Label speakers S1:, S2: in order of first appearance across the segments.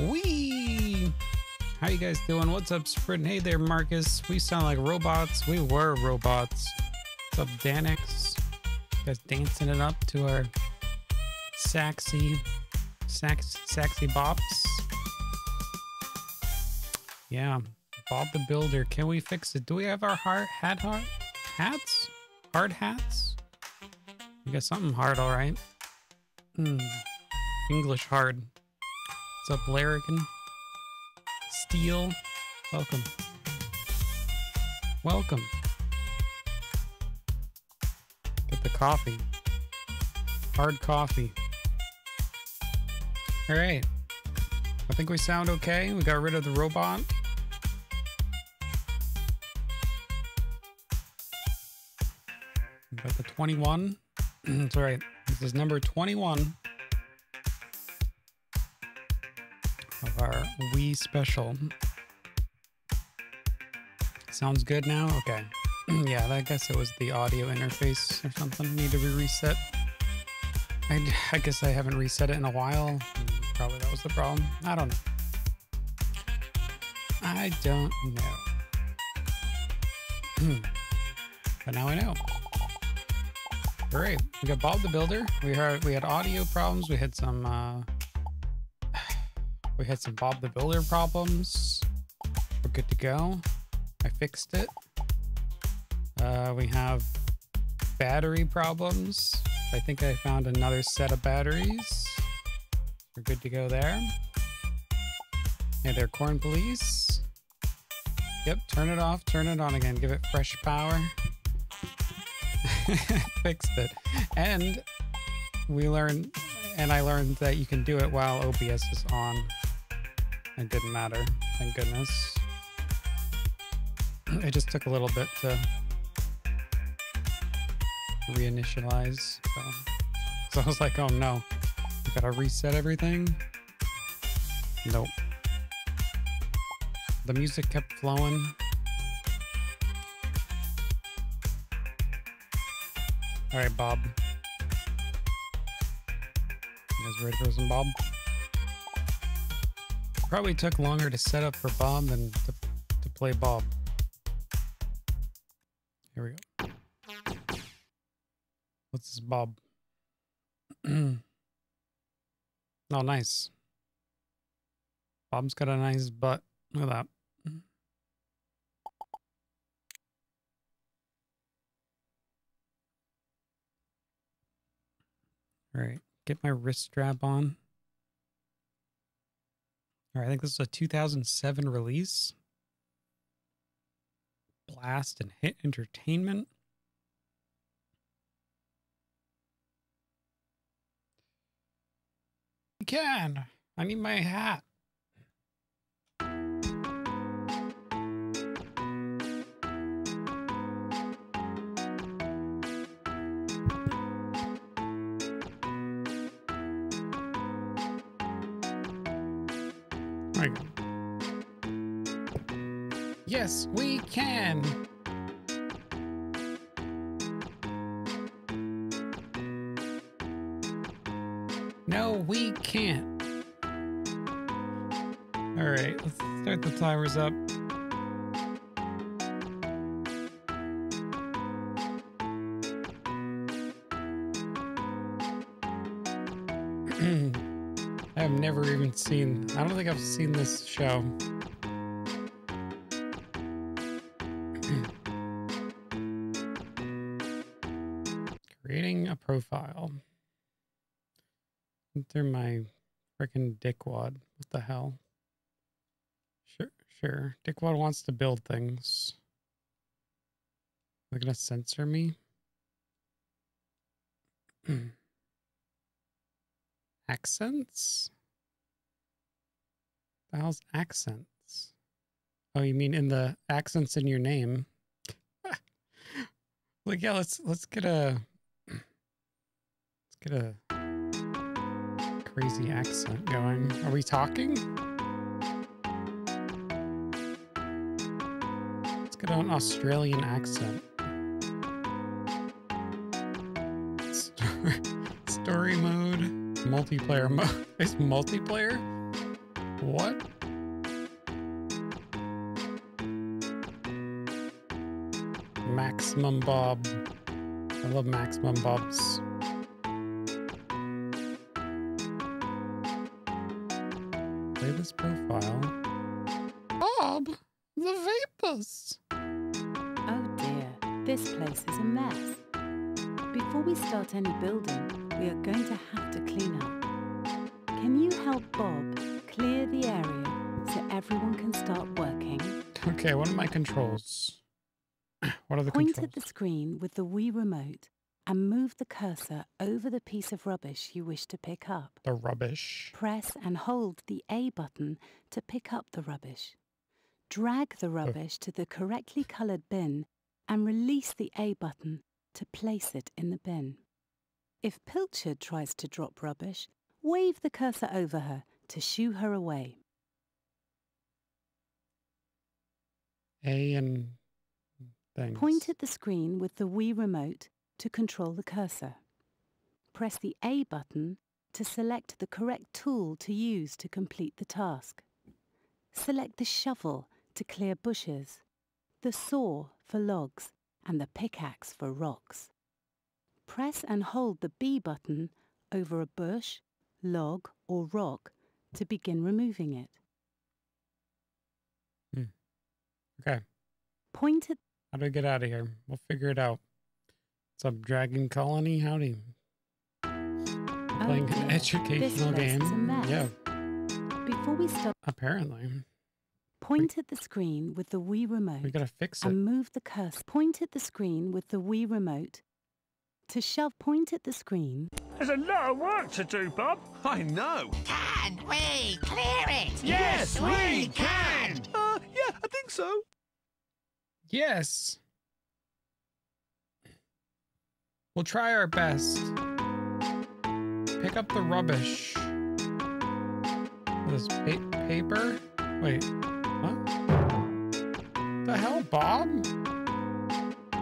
S1: Wee! How you guys doing? What's up, Sprint? Hey there, Marcus. We sound like robots. We were robots. What's up, Danix? You guys dancing it up to our saxy, sax, saxy bops. Yeah, Bob the Builder. Can we fix it? Do we have our heart hat heart hats? Hard hats? We got something hard, all right. Hmm. English hard. What's up, Larrikin? Steel. Welcome. Welcome. Get the coffee. Hard coffee. All right. I think we sound okay. We got rid of the robot. Got the 21. That's right. This is number 21 Wii special. Sounds good now? Okay. yeah, I guess it was the audio interface or something. Need to be reset. I, I guess I haven't reset it in a while. Probably that was the problem. I don't know. I don't know. but now I know. Great. We got Bob the Builder. We had we had audio problems. We had some uh, we had some Bob the Builder problems. We're good to go. I fixed it. Uh, we have battery problems. I think I found another set of batteries. We're good to go there. Hey there, Corn Police. Yep, turn it off, turn it on again. Give it fresh power. Fixed it. And we learned, and I learned that you can do it while OBS is on. It didn't matter, thank goodness. It just took a little bit to reinitialize. Um, so, so I was like, oh no, I gotta reset everything. Nope. The music kept flowing. All right, Bob. You guys ready for some Bob? Probably took longer to set up for Bob than to, to play Bob. Here we go. What's this Bob? oh, nice. Bob's got a nice butt. Look at that. All right, get my wrist strap on. I think this is a 2007 release. Blast and Hit Entertainment. Can. I need my hat. Yes, we can. No, we can't. All right, let's start the timers up. I have never even seen, I don't think I've seen this show. Enter my freaking dickwad. What the hell? Sure, sure. Dickwad wants to build things. They're gonna censor me? accents? The hell's accents? Oh, you mean in the accents in your name? like, yeah, let's let's get a let's get a crazy accent going. Are we talking? Let's get an Australian accent. Story, story mode multiplayer mode. Is multiplayer? What? Maximum Bob. I love Maximum Bobs. Play this profile. Bob, the vapors.
S2: Oh dear, this place is a mess. Before we start any building, we are going to have to clean up. Can you help Bob clear the area so everyone can start working?
S1: Okay, what are my controls? What are the
S2: Point
S1: controls?
S2: at the screen with the Wii remote and move the cursor over the piece of rubbish you wish to pick up.
S1: the rubbish.
S2: Press and hold the A button to pick up the rubbish. Drag the oh. rubbish to the correctly coloured bin and release the A button to place it in the bin. If Pilchard tries to drop rubbish, wave the cursor over her to shoo her away.
S1: A and things.
S2: Point at the screen with the Wii remote to control the cursor. Press the A button to select the correct tool to use to complete the task. Select the shovel to clear bushes, the saw for logs, and the pickaxe for rocks. Press and hold the B button over a bush, log, or rock to begin removing it. Hmm.
S1: Okay.
S2: Point at
S1: How do I get out of here? We'll figure it out. What's up, Dragon Colony? Howdy. Playing
S2: dear,
S1: an educational
S2: place
S1: game.
S2: a mess.
S1: Yeah,
S2: Before we start,
S1: apparently.
S2: point at the screen with the Wii remote.
S1: We gotta fix it.
S2: and move the cursor. Point at the screen with the Wii remote. To shove, point at the screen.
S3: There's a lot of work to do, Bob.
S4: I know.
S5: Can we clear it?
S3: Yes, we can.
S4: Uh, yeah, I think so.
S1: Yes. We'll try our best. Pick up the rubbish. This pa- paper? Wait, what? The hell, Bob?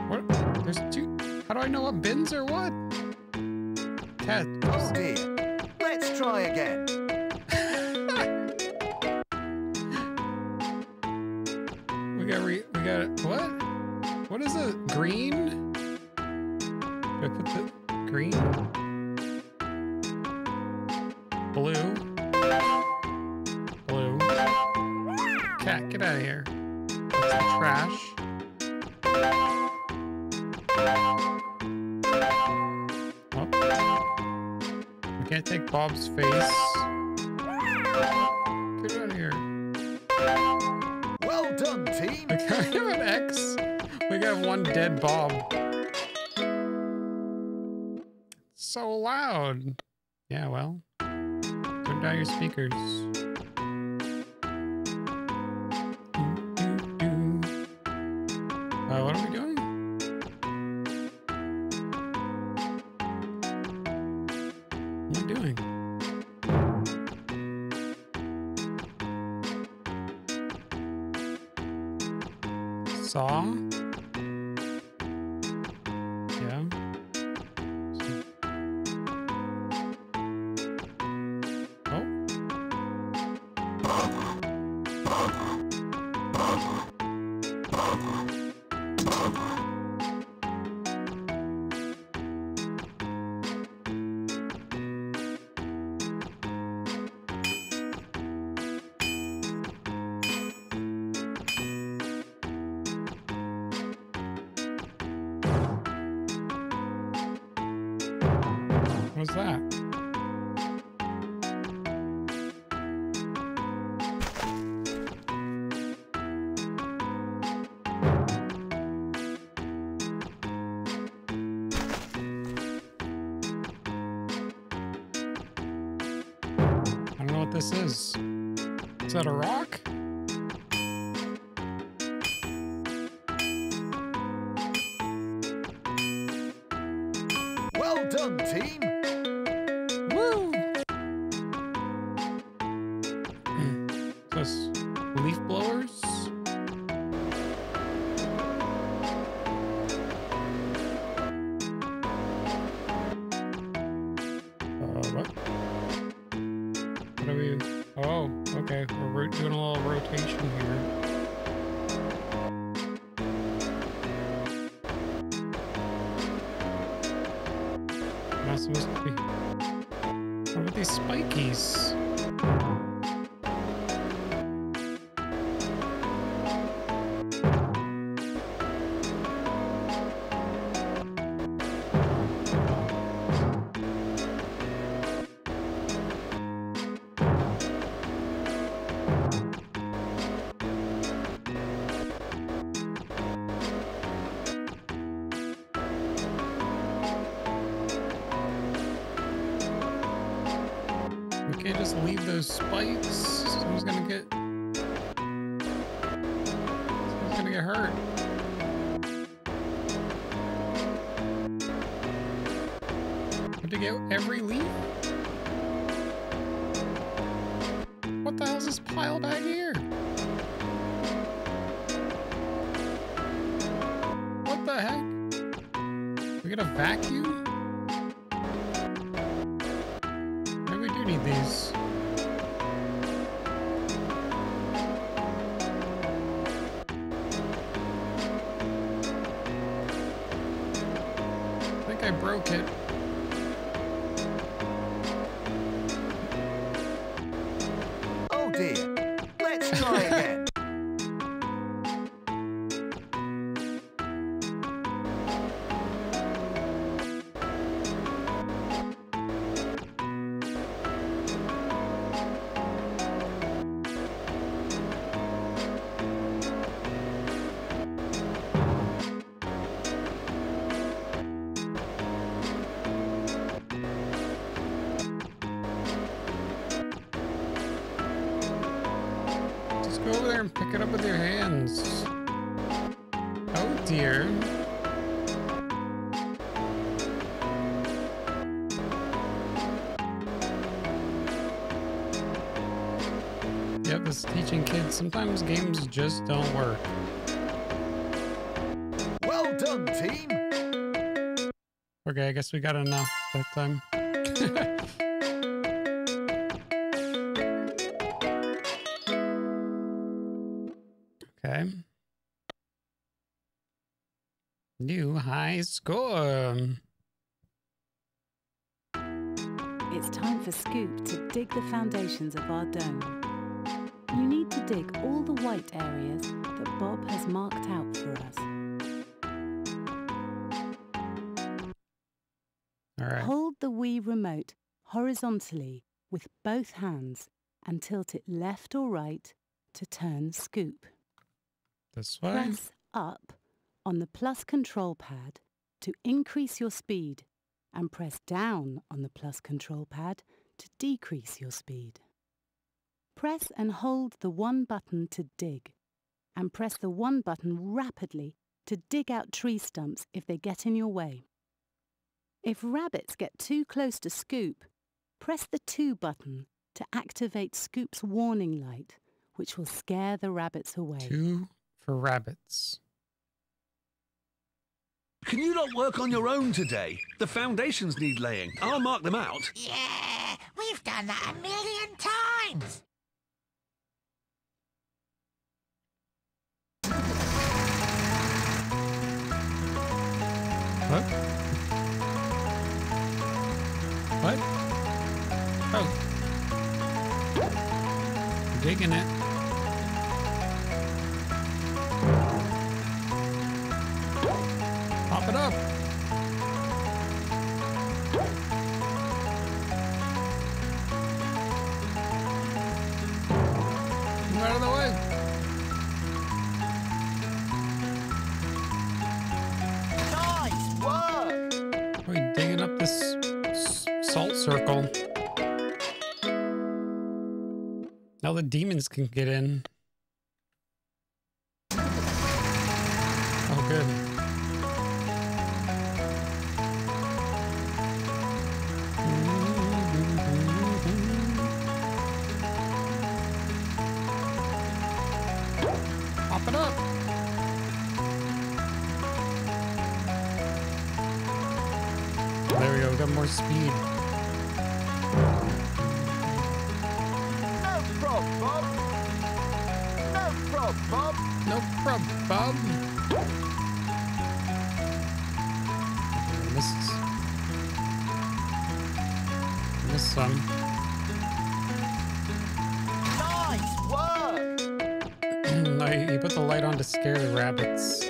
S1: What? There's two. How do I know what bins are what? Cat.
S4: Oh dear. Let's try again.
S1: We got re we got what? What is it? Green? Bob's face. Get out of here.
S4: Well done, team.
S1: We have an X. We got one dead Bob. So loud. Yeah, well. Turn down your speakers. What's that? I don't know what this is. Is that a rock? Every leaf? Yep, this is teaching kids sometimes games just don't work.
S4: Well done, team.
S1: Okay, I guess we got enough that time. okay. New high score.
S2: It's time for Scoop to dig the foundations of our dome. You need to dig all the white areas that Bob has marked out for us.
S1: All right.
S2: Hold the Wii remote horizontally with both hands and tilt it left or right to turn Scoop.
S1: This way.
S2: Press up on the plus control pad to increase your speed and press down on the plus control pad to decrease your speed. Press and hold the one button to dig and press the one button rapidly to dig out tree stumps if they get in your way. If rabbits get too close to Scoop, press the 2 button to activate Scoop's warning light, which will scare the rabbits away.
S1: Two for rabbits.
S6: Can you not work on your own today? The foundations need laying. I'll mark them out.
S5: Yeah, we've done that a million times.
S1: Digging it. Now the demons can get in. Oh, good.
S4: Nice work.
S1: no, he put the light on to scare the rabbits.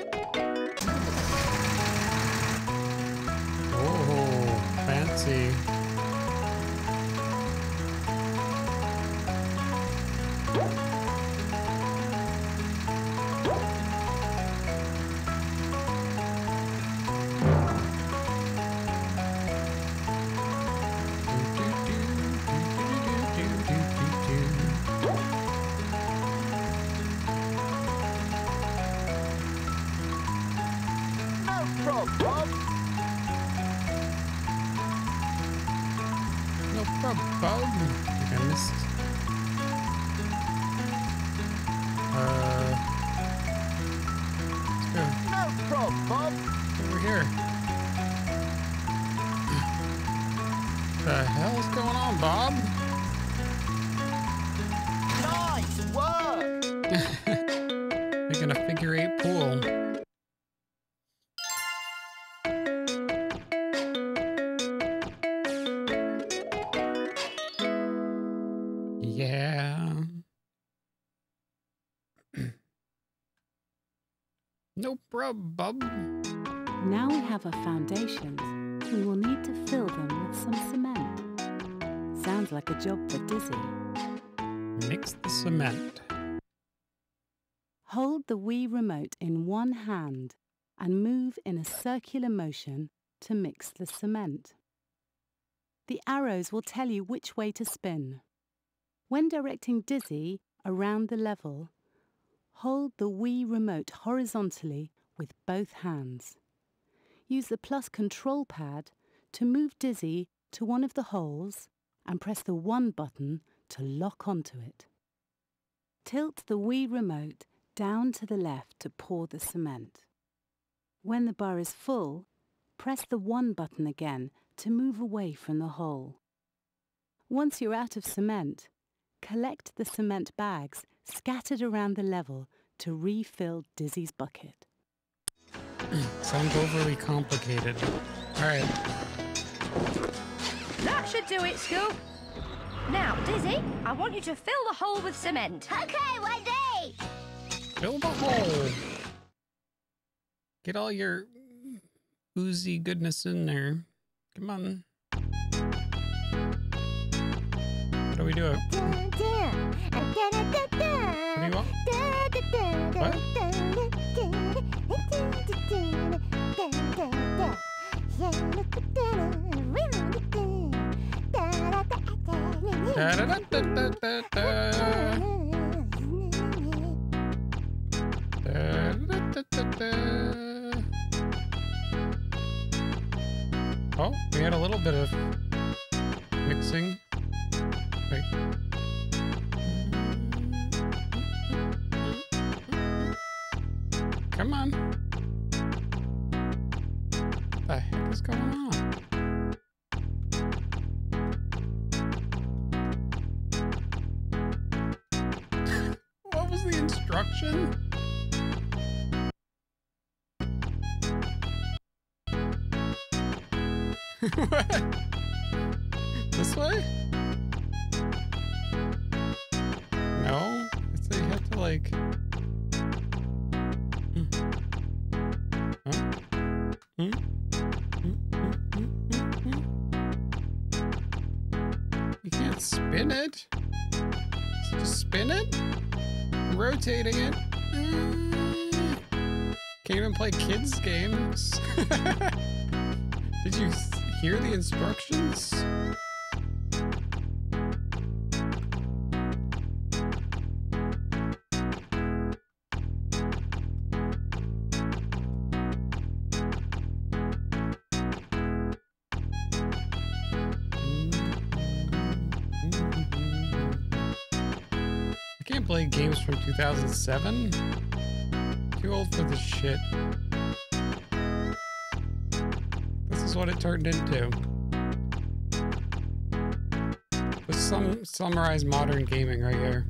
S2: Now we have our foundations, we will need to fill them with some cement. Sounds like a job for Dizzy.
S1: Mix the cement.
S2: Hold the Wii remote in one hand and move in a circular motion to mix the cement. The arrows will tell you which way to spin. When directing Dizzy around the level, hold the Wii remote horizontally with both hands. Use the plus control pad to move Dizzy to one of the holes and press the 1 button to lock onto it. Tilt the Wii remote down to the left to pour the cement. When the bar is full, press the 1 button again to move away from the hole. Once you're out of cement, collect the cement bags scattered around the level to refill Dizzy's bucket.
S1: Sounds overly complicated. All right.
S7: That should do it, Scoop. Now, Dizzy, I want you to fill the hole with cement.
S5: Okay, one day.
S1: Fill the hole. Get all your oozy goodness in there. Come on. How do we do it? What do you want? What? Oh, we had a little bit of mixing. Come on. Is going on? What was the instruction? what? This way? No? It's you have to like. Hmm, hmm, spin it. Spin it. Rotating it. Mm. Can't even play kids games. Did you hear the instructions? Games from 2007. Too old for this shit. This is what it turned into. This some summarize modern gaming right here.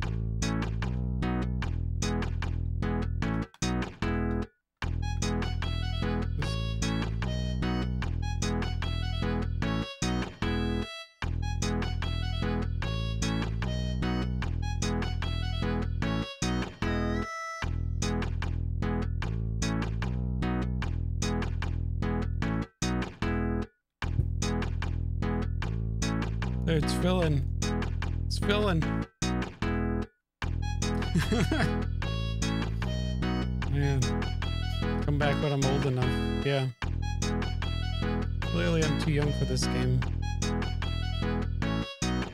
S1: This game.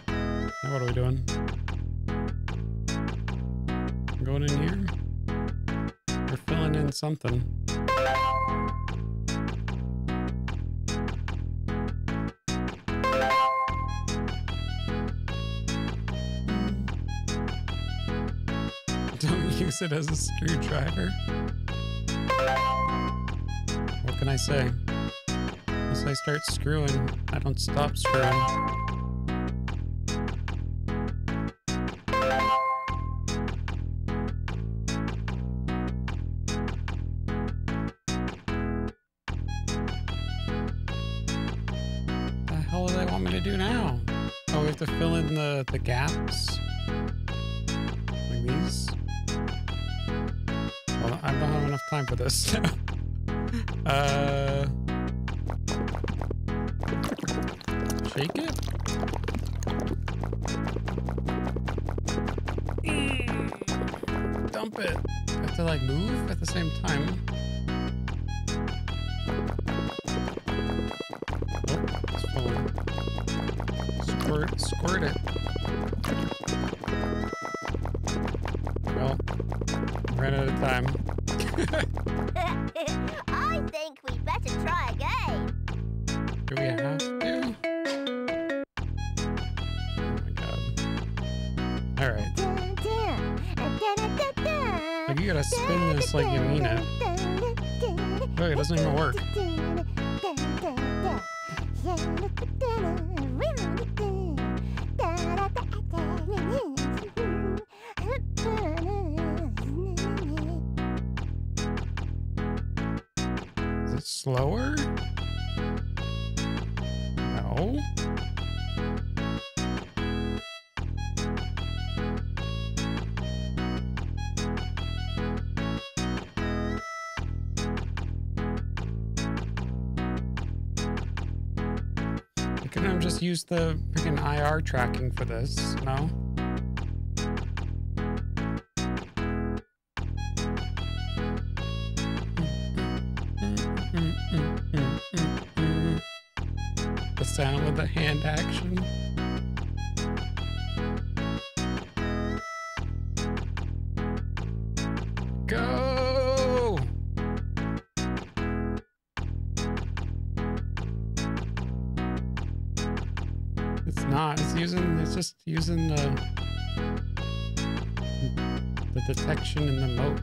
S1: Now what are we doing? Going in here? We're filling in something. Don't use it as a screwdriver. What can I say? Once I start screwing, I don't stop screwing. The hell do they want me to do now? Oh, we have to fill in the, the gaps? Like these? Well, I don't have enough time for this. uh... Shake it? Dump it. I have to like move at the same time. Oh, it's falling. Squirt, squirt it. Spin like you mean it. Look, it doesn't even work. Used the freaking IR tracking for this, no? Using the the detection in the moat.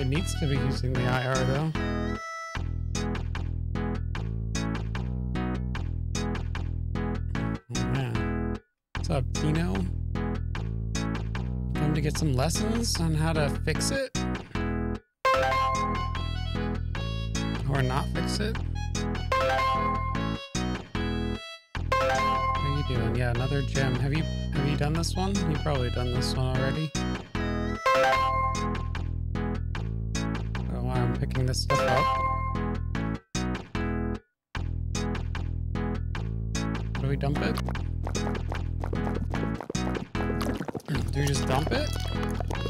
S1: It needs to be using the IR though. Oh man. What's up, Tino? Come to get some lessons on how to fix it? This one? You've probably done this one already. I don't know why I'm picking this stuff up. Do we dump it? Do you just dump it?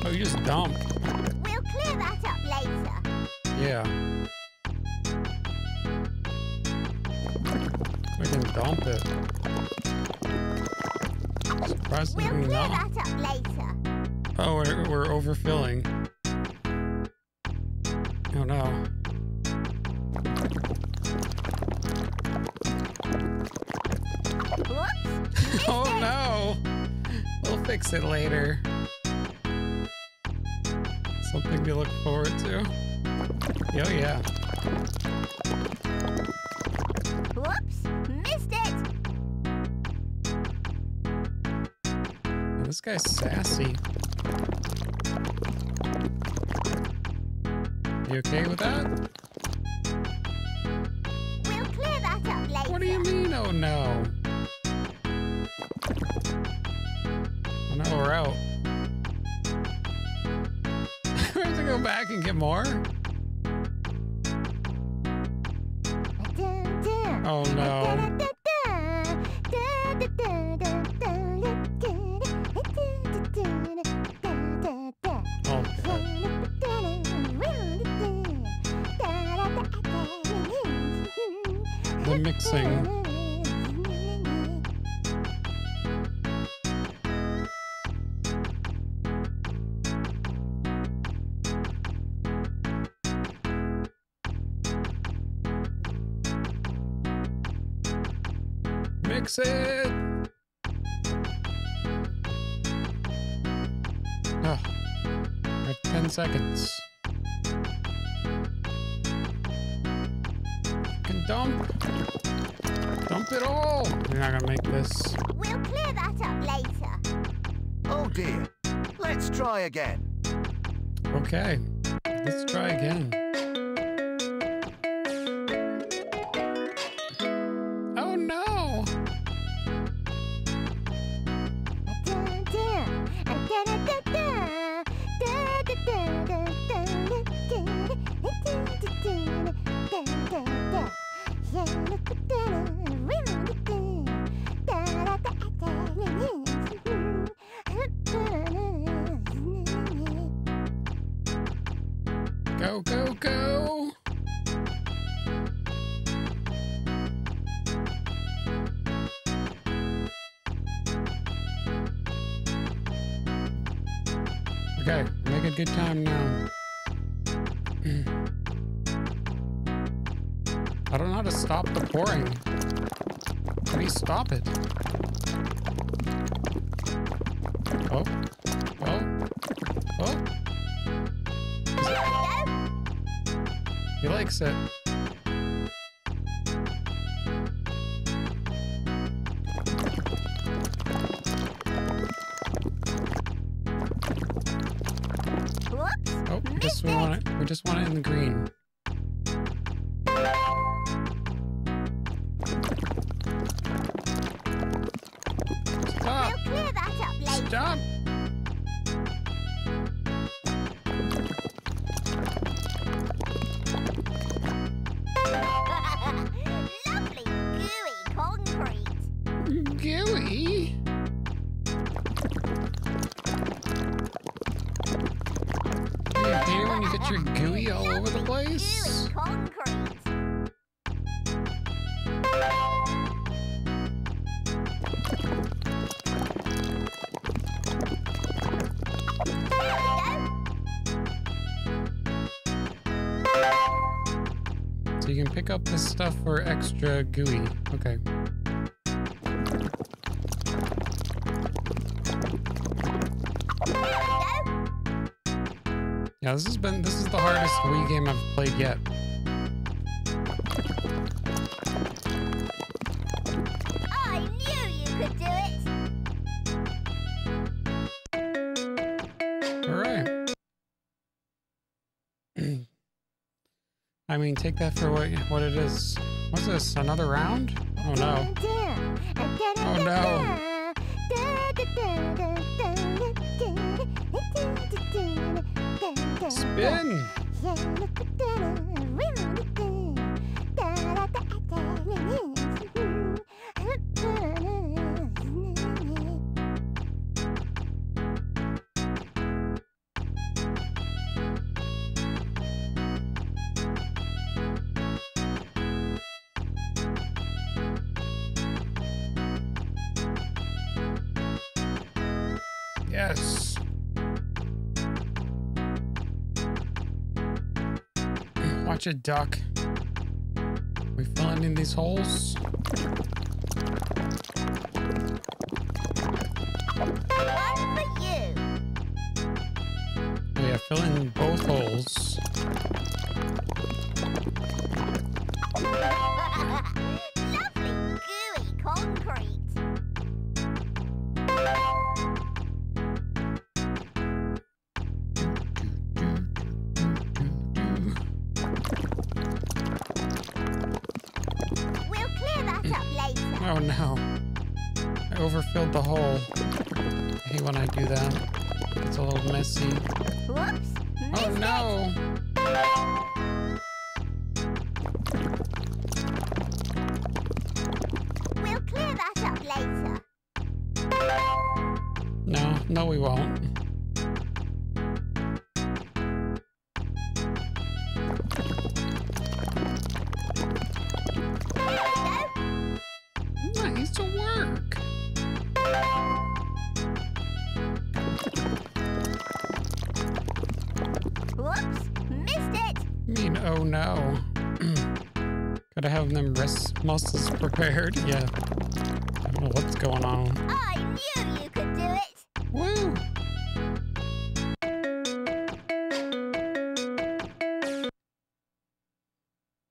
S1: Oh, you just dump.
S8: We'll clear that up later.
S1: Yeah. We can dump it.
S8: We'll clear that up later.
S1: Oh, we're, we're overfilling. Oh no.
S8: Whoops.
S1: Oh no! We'll fix it later. Something to look forward to. Oh yeah. Sassy. You okay with that? likes it. extra gooey. Okay. Yeah, this has been this is the hardest Wii game I've played yet.
S8: I. All
S1: right. I mean, take that for what what it is. What's this? Another round? Oh no. Such a duck. We finding these holes? Oh
S8: no! We'll clear that up later.
S1: No, no we won't. Have them wrist muscles prepared. Yeah. I don't know what's going on.
S8: I knew you could do it.
S1: Woo!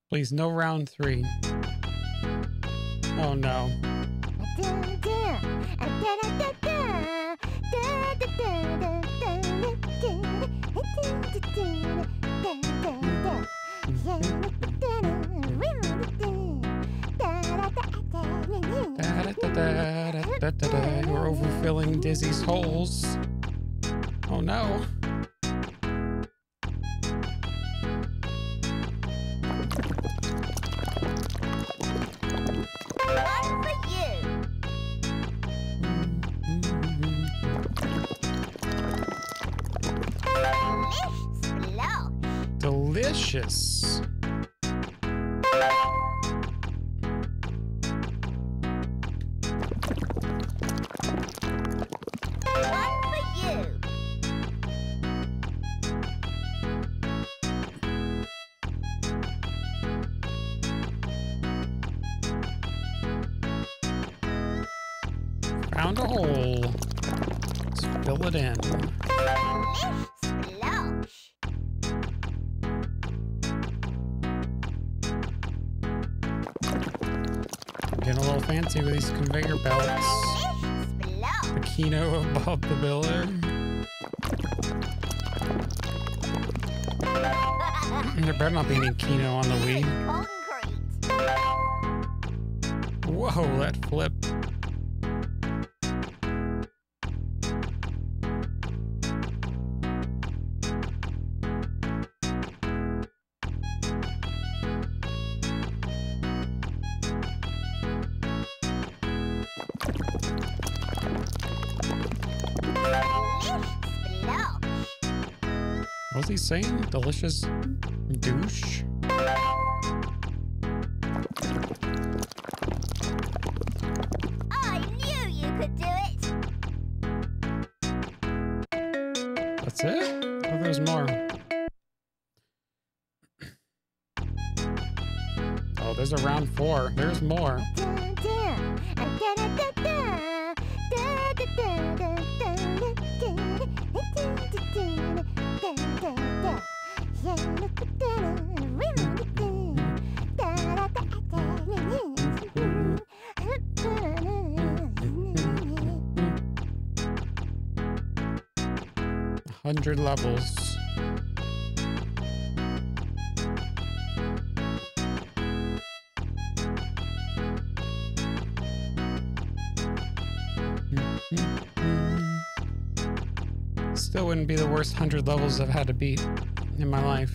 S1: Please, no round three. Oh no. Da-da-da-da-da-da-da. We're overfilling Dizzy's holes. Oh no. He saying? Delicious douche?
S8: I knew you could do it.
S1: That's it? Oh, there's more. Oh, there's a round four. There's more. Hundred levels. Still wouldn't be the worst hundred levels I've had to beat in my life.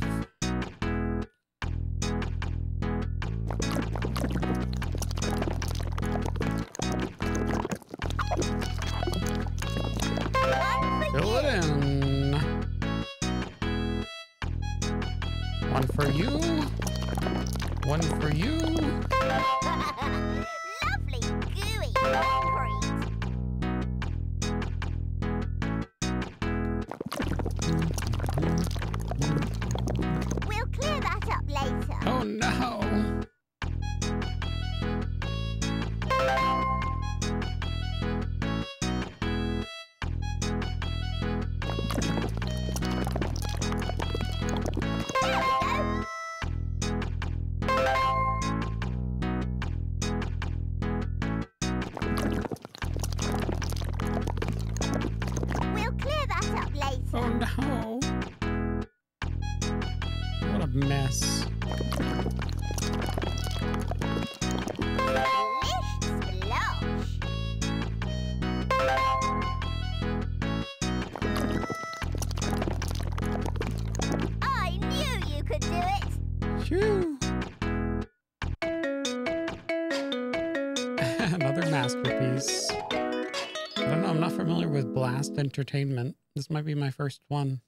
S1: Entertainment. This might be my first one.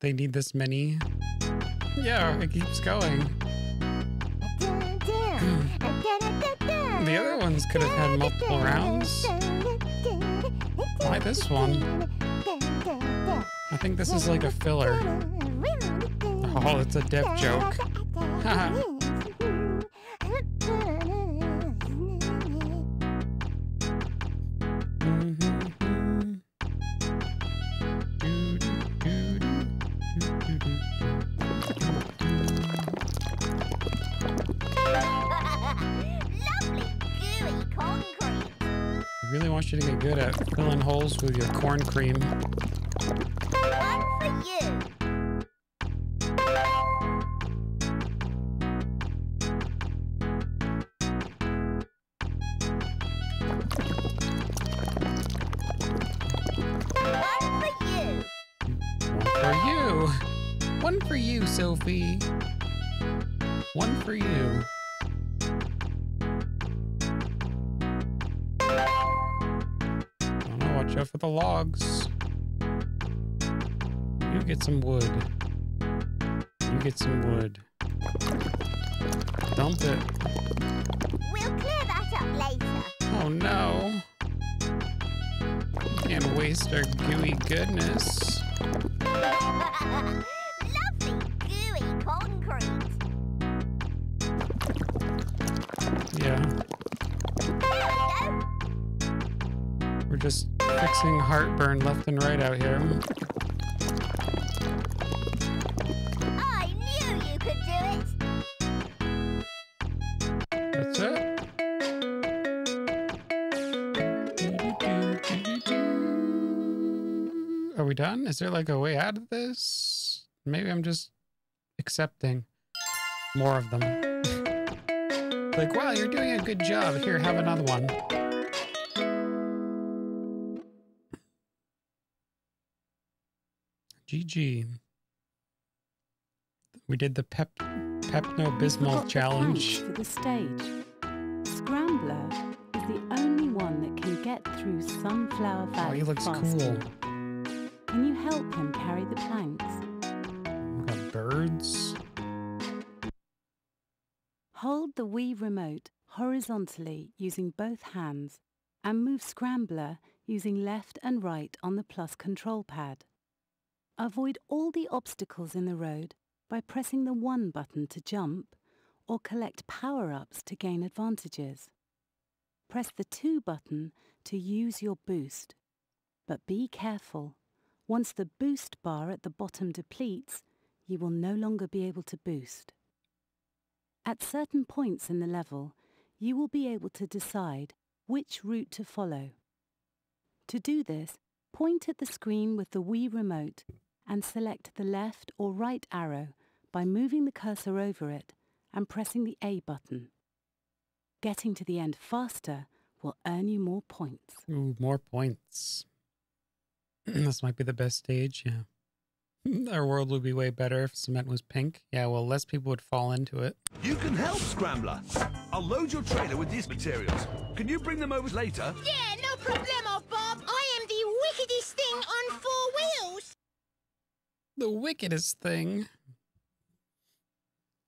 S1: They need this many. Yeah, it keeps going. The other ones could have had multiple rounds. Why this one? I think this is like a filler. Oh, it's a dev joke.
S8: for you,
S1: Sophie. One for you. For the logs. You get some wood. You get some wood. Dump it.
S8: We'll clear that up later.
S1: Oh no. Can't waste our gooey goodness.
S8: Lovely gooey concrete.
S1: Yeah,
S8: There we go.
S1: we're just fixing heartburn left and right out here.
S8: I knew you could do it.
S1: That's it. Are we done? Is there like a way out of this? Maybe I'm just accepting more of them. like, wow, you're doing a good job. Here, have another one. GG. We did the Pep Pepto Bismol challenge.
S2: for the stage. Scrambler is the only one that can get through Sunflower
S1: Oh,
S2: Valley
S1: he looks
S2: faster.
S1: cool.
S2: Can you help him carry the planks?
S1: We got birds.
S2: Hold the Wii remote horizontally using both hands and move Scrambler using left and right on the plus control pad. Avoid all the obstacles in the road by pressing the 1 button to jump or collect power-ups to gain advantages. Press the 2 button to use your boost. But be careful. Once the boost bar at the bottom depletes, you will no longer be able to boost. At certain points in the level, you will be able to decide which route to follow. To do this, point at the screen with the Wii remote and select the left or right arrow by moving the cursor over it and pressing the A button. Getting to the end faster will earn you more points.
S1: Ooh, more points. this might be the best stage, yeah. Our world would be way better if cement was pink. Yeah, well, less people would fall into it.
S6: You can help, Scrambler. I'll load your trailer with these materials. Can you bring them over later?
S5: Yeah, no problemo, Bob. I am the wickedest thing on four wheels.
S1: The wickedest thing.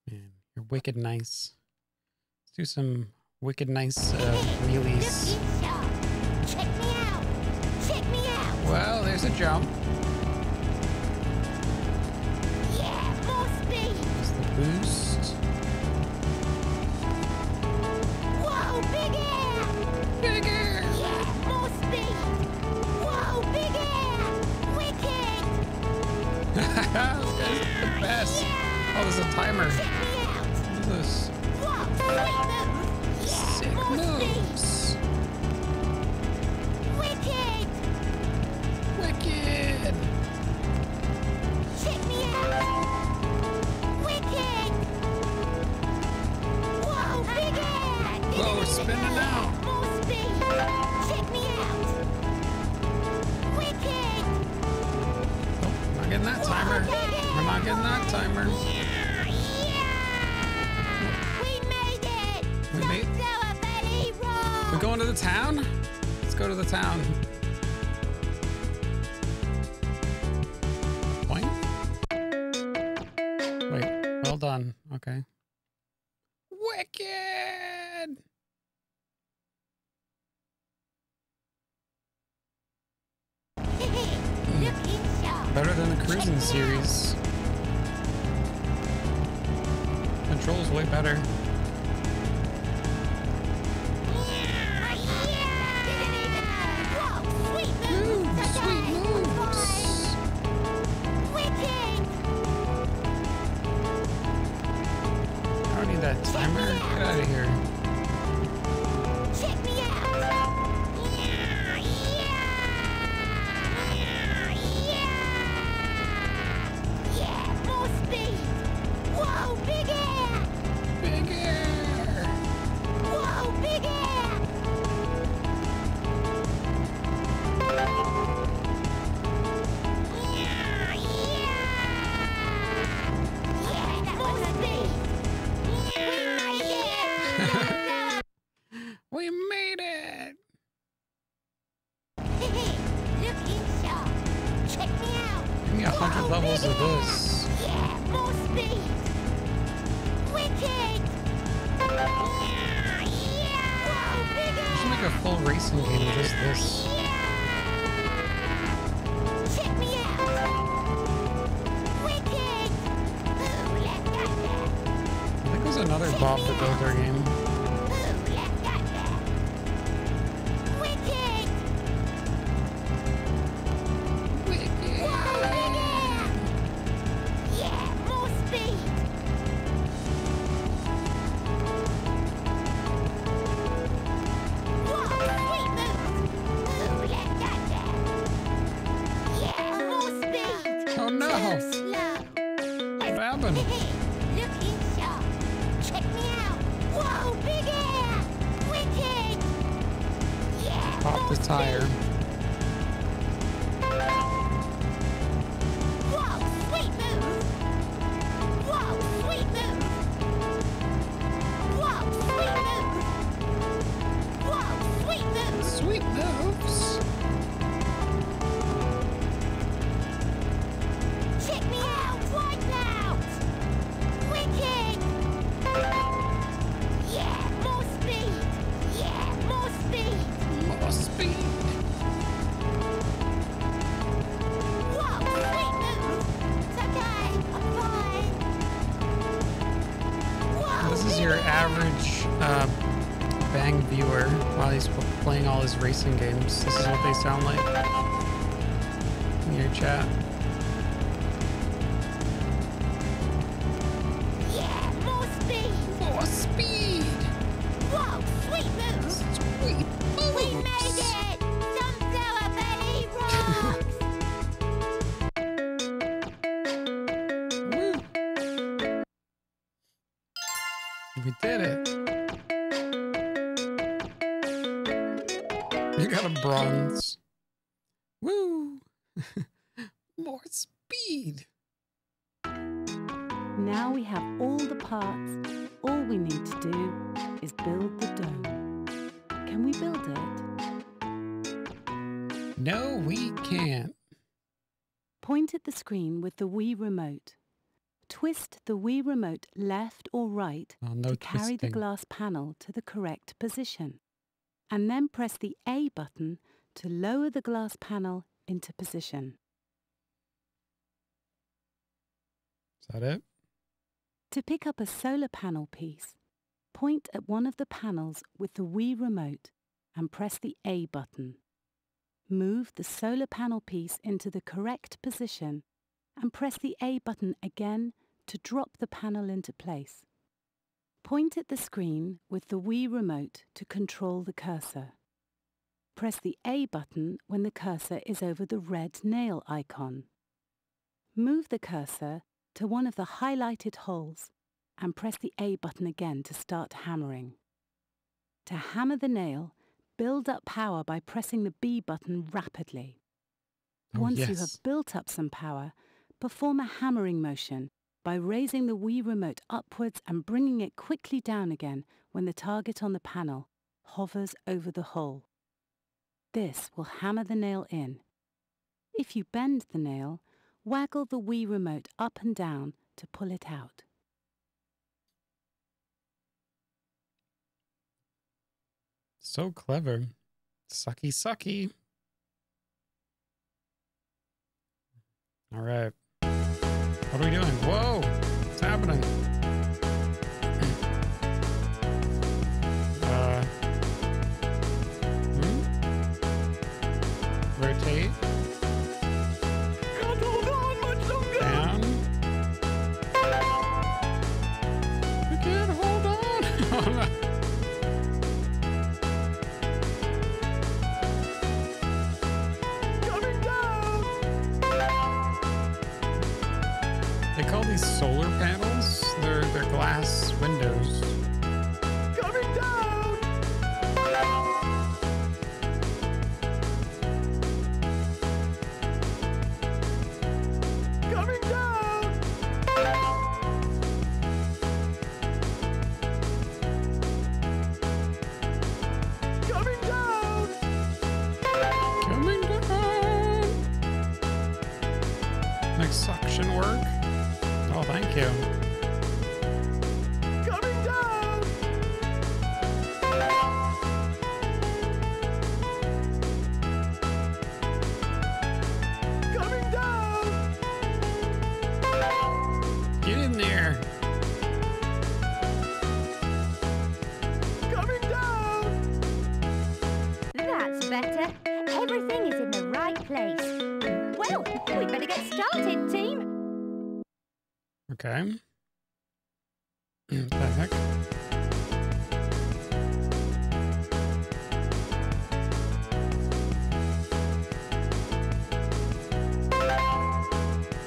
S1: Man, you're wicked nice. Let's do some wicked nice uh, wheelies.
S8: Check me out. Check me out.
S1: Well, there's a jump.
S8: Yeah, more speed.
S1: There's the boost. Guy's the best. Oh, there's a timer.
S8: Out.
S1: What's this? Sick moves.
S8: Wicked.
S1: Wicked.
S8: Check me out. Wicked. Whoa, big air.
S1: Whoa, we're spinning out. Not getting that timer.
S8: Yeah, yeah. We made it.
S1: We made- We're going to the town? Let's go to the town. Happened? Sound like in your chat.
S2: Screen with the Wii remote. Twist the Wii remote left or right
S1: Oh, no
S2: to carry the glass panel to the correct position. And then press the A button to lower the glass panel into position.
S1: Is that it?
S2: To pick up a solar panel piece, point at one of the panels with the Wii remote and press the A button. Move the solar panel piece into the correct position and press the A button again to drop the panel into place. Point at the screen with the Wii remote to control the cursor. Press the A button when the cursor is over the red nail icon. Move the cursor to one of the highlighted holes and press the A button again to start hammering. To hammer the nail, build up power by pressing the B button rapidly.
S1: Oh,
S2: Once you have built up some power, perform a hammering motion by raising the Wii remote upwards and bringing it quickly down again when the target on the panel hovers over the hole. This will hammer the nail in. If you bend the nail, waggle the Wii remote up and down to pull it out.
S1: So clever. Sucky, sucky. All right. What are we doing? Whoa! What's happening? glass
S7: window.
S1: Okay. heck?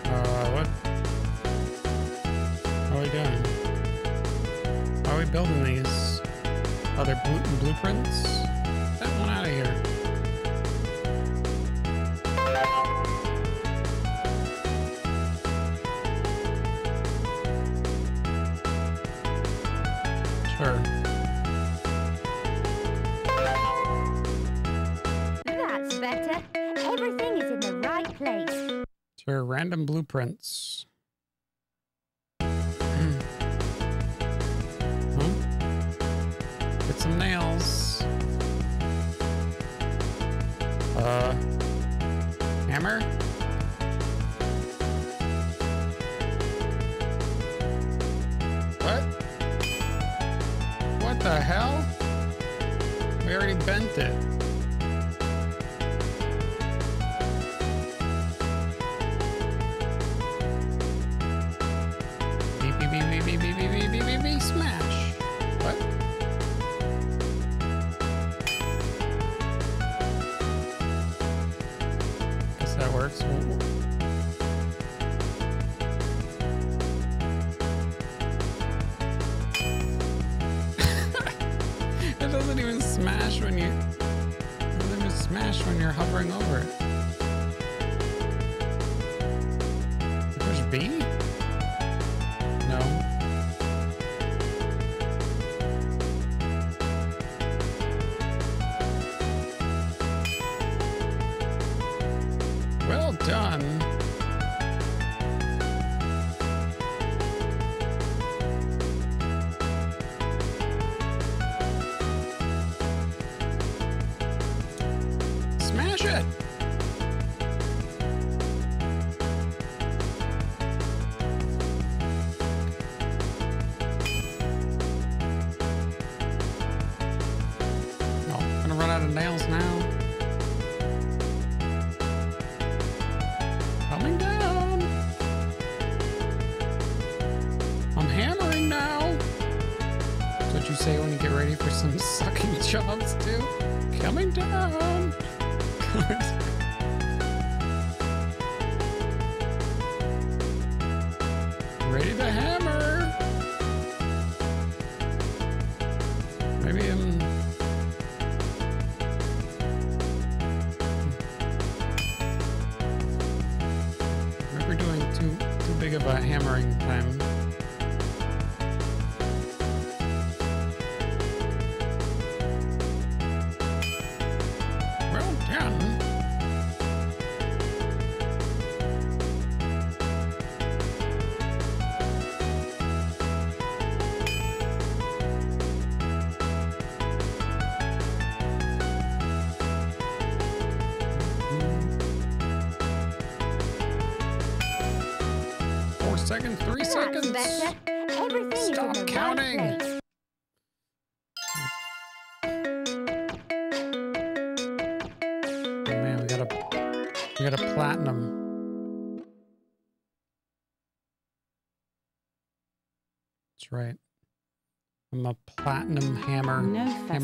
S1: Uh, what? What are we doing? How are we building these? Other blu- blueprints? Random blueprints.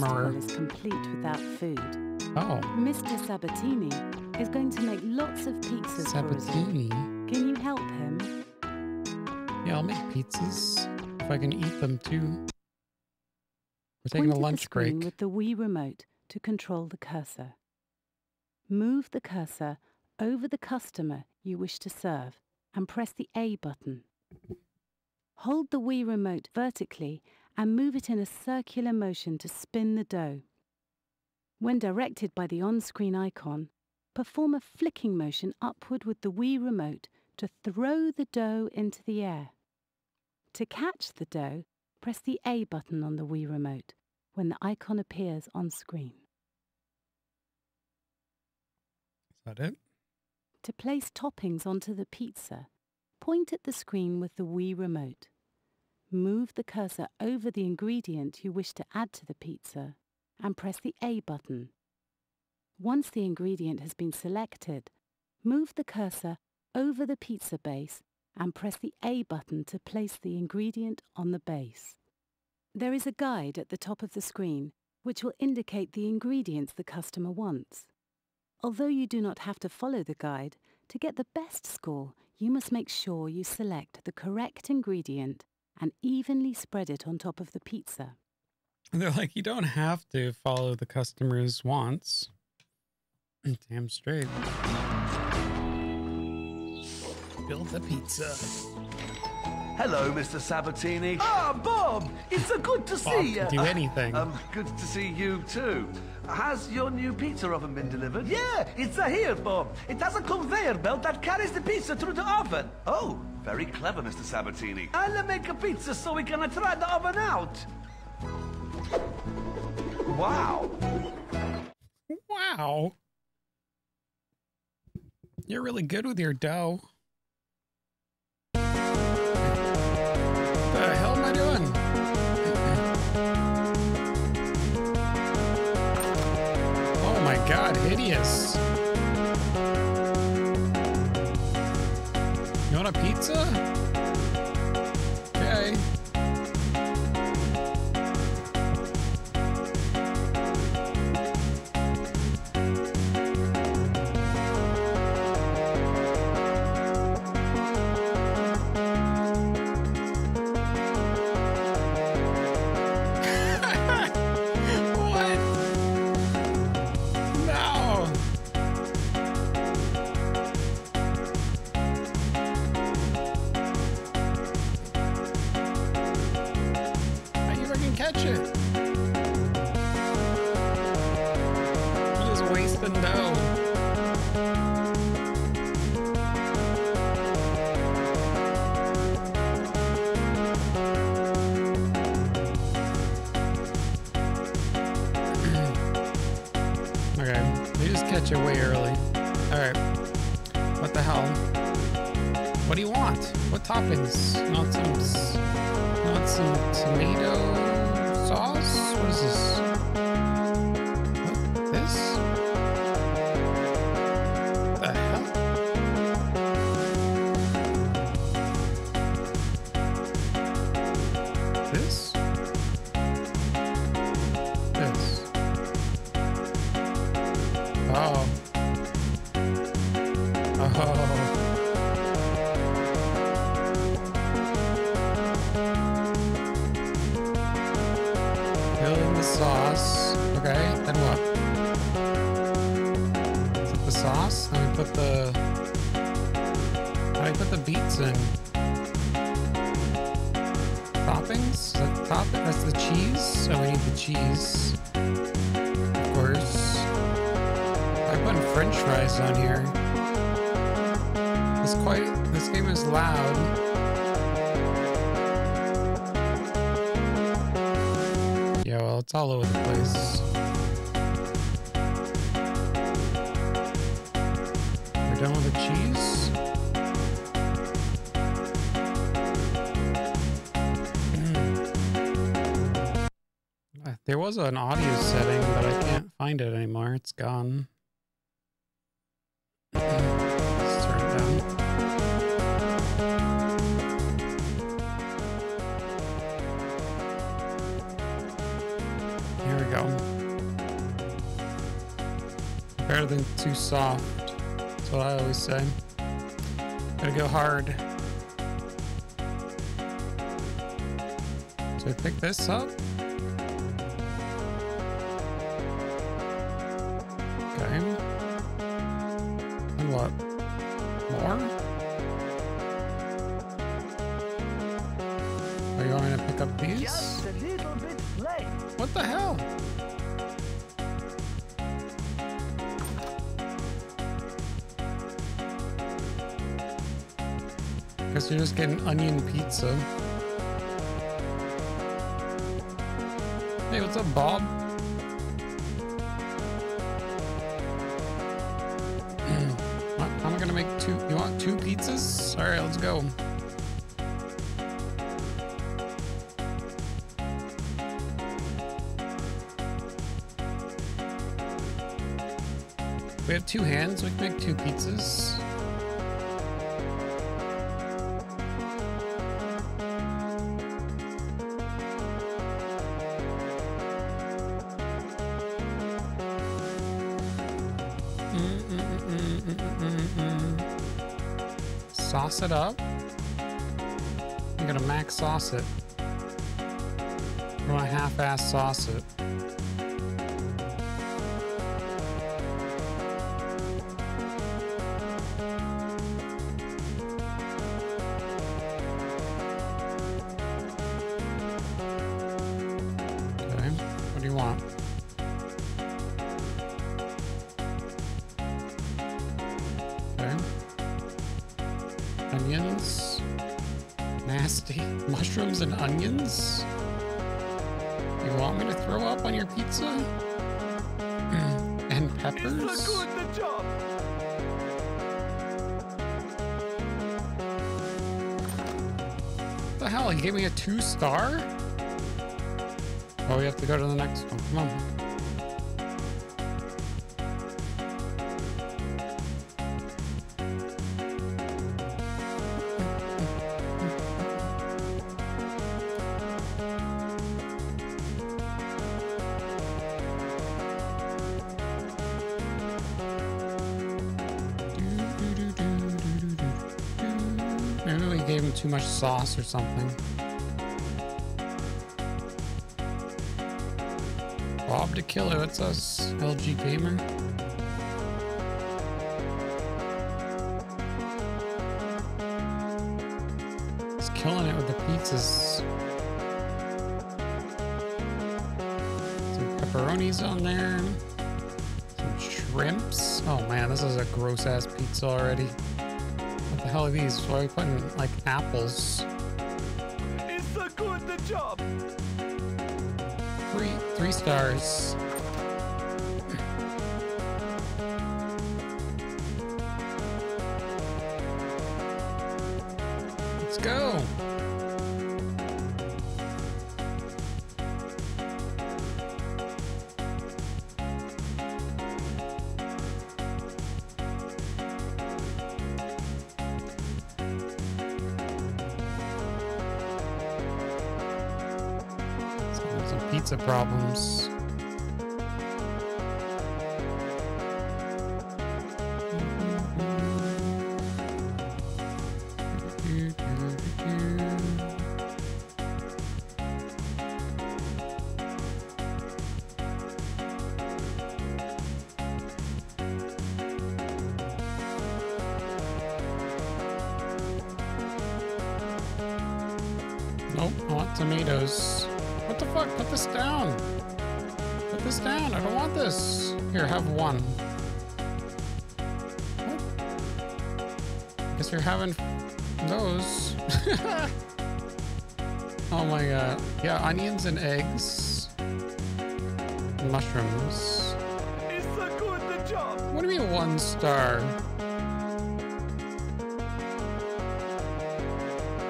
S7: Is
S2: complete without food.
S1: Oh,
S2: Mr. Sabatini is going to make lots of pizzas for us.
S1: Sabatini.
S2: Can you help him?
S1: Yeah, I'll make pizzas if I can eat them too. We're taking
S2: Point
S1: a lunch break.
S2: with the Wii remote to control the cursor. Move the cursor over the customer you wish to serve and press the A button. Hold the Wii remote vertically and move it in a circular motion to spin the dough. When directed by the on-screen icon, perform a flicking motion upward with the Wii remote to throw the dough into the air. To catch the dough, press the A button on the Wii remote when the icon appears on screen.
S1: Is that it?
S2: To place toppings onto the pizza, point at the screen with the Wii remote. Move the cursor over the ingredient you wish to add to the pizza and press the A button. Once the ingredient has been selected, move the cursor over the pizza base and press the A button to place the ingredient on the base. There is a guide at the top of the screen which will indicate the ingredients the customer wants. Although you do not have to follow the guide, to get the best score, you must make sure you select the correct ingredient and evenly spread it on top of the pizza.
S1: And they're like, you don't have to follow the customer's wants. Damn straight. Build the pizza.
S6: Hello, Mr. Sabatini.
S3: Ah, Bob, it's a good to
S1: Bob
S3: see you.
S1: do anything.
S6: Um, good to see you too. Has your new pizza oven been delivered?
S3: Yeah, it's a here, Bob. It has a conveyor belt that carries the pizza through the oven.
S6: Oh, very clever, Mr. Sabatini.
S3: I'll make a pizza so we can try the oven out.
S6: Wow.
S1: Wow. You're really good with your dough. God, hideous. You want a pizza? Just way early. Alright. What the hell? What do you want? What toppings? Want some, want some tomato sauce? What is this? There was an audio setting, but I can't find it anymore. It's gone. Here we go. Better than too soft. That's what I always say. Gotta go hard. So I pick this up.
S3: Just
S1: getting onion pizza. Hey, what's up, Bob? what? How am I gonna make two? You want two pizzas? All right, let's go. We have two hands. We can make two pizzas. Sauce it up. I'm gonna max sauce it. I'm gonna half-ass sauce it. Pizza? and peppers?
S3: good, the job.
S1: What the hell? He gave me a two star? Oh, we have to go to the next one. Come on. Sauce or something. Bob the Killer, it's us, LG Gamer. He's killing it with the pizzas. Some pepperonis on there. Some shrimps. Oh man, this is a gross ass pizza already. What the hell are these? Why are we putting like apples?
S3: It's so good, the job.
S1: Three three stars. What do you mean one star?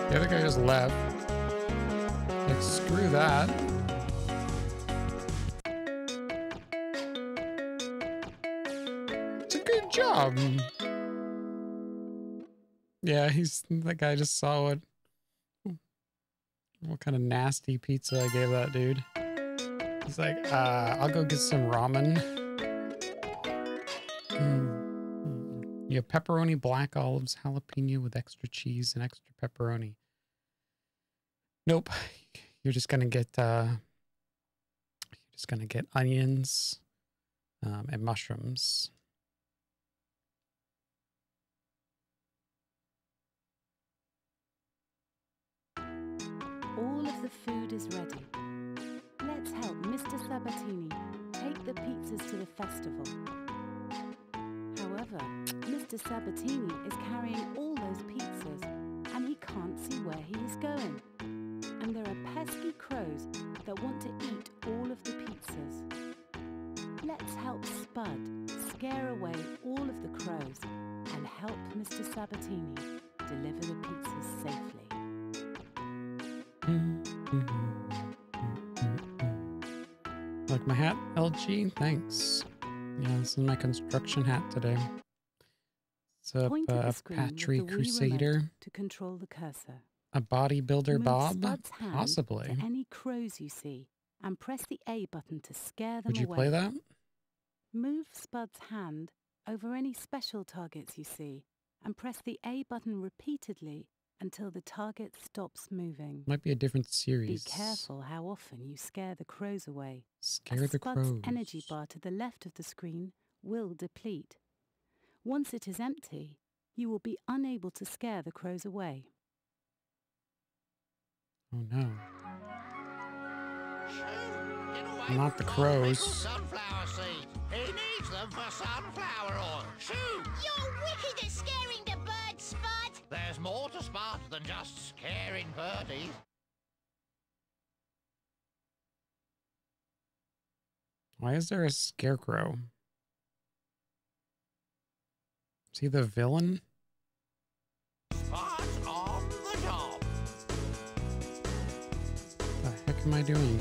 S1: The other guy just left. Like, screw that. It's a good job. Yeah, he's that guy just saw what what kind of nasty pizza I gave that dude. He's like, uh, I'll go get some ramen. Mm. You have pepperoni, black olives, jalapeno with extra cheese and extra pepperoni. Nope. You're just gonna get uh you're just gonna get onions um, and mushrooms.
S2: All of the food is ready. Let's help Mr. Sabatini take the pizzas to the festival. However, Mr. Sabatini is carrying all those pizzas and he can't see where he is going. And there are pesky crows that want to eat all of the pizzas. Let's help Spud scare away all of the crows and help Mr. Sabatini deliver the pizzas safely.
S1: Like my hat, LG? Thanks. Yeah, this is my construction hat today. It's a,
S2: Point
S1: uh,
S2: the screen with
S1: Patry Crusader?
S2: to control the cursor.
S1: A bodybuilder
S2: Move
S1: Bob? Possibly.
S2: Any crows you see, and press the A button to scare them
S1: Would you
S2: away.
S1: play that?
S2: Move Spud's hand over any special targets you see, and press the A button repeatedly until the target stops moving.
S1: Might be a different series.
S2: Be careful how often you scare the crows away.
S1: Scare
S2: as
S1: the
S2: Spud's
S1: crows.
S2: energy bar to the left of the screen will deplete. Once it is empty, you will be unable to scare the crows away.
S1: Oh no. Not the crows.
S8: Sunflower seeds. He needs them for sunflower oil. Shoo!
S5: You're wicked at scaring the birds, Spud.
S8: There's more to Spud than just scaring birdies.
S1: Why is there a scarecrow? Is he the villain?
S8: Spud's on the job.
S1: What The heck am I doing?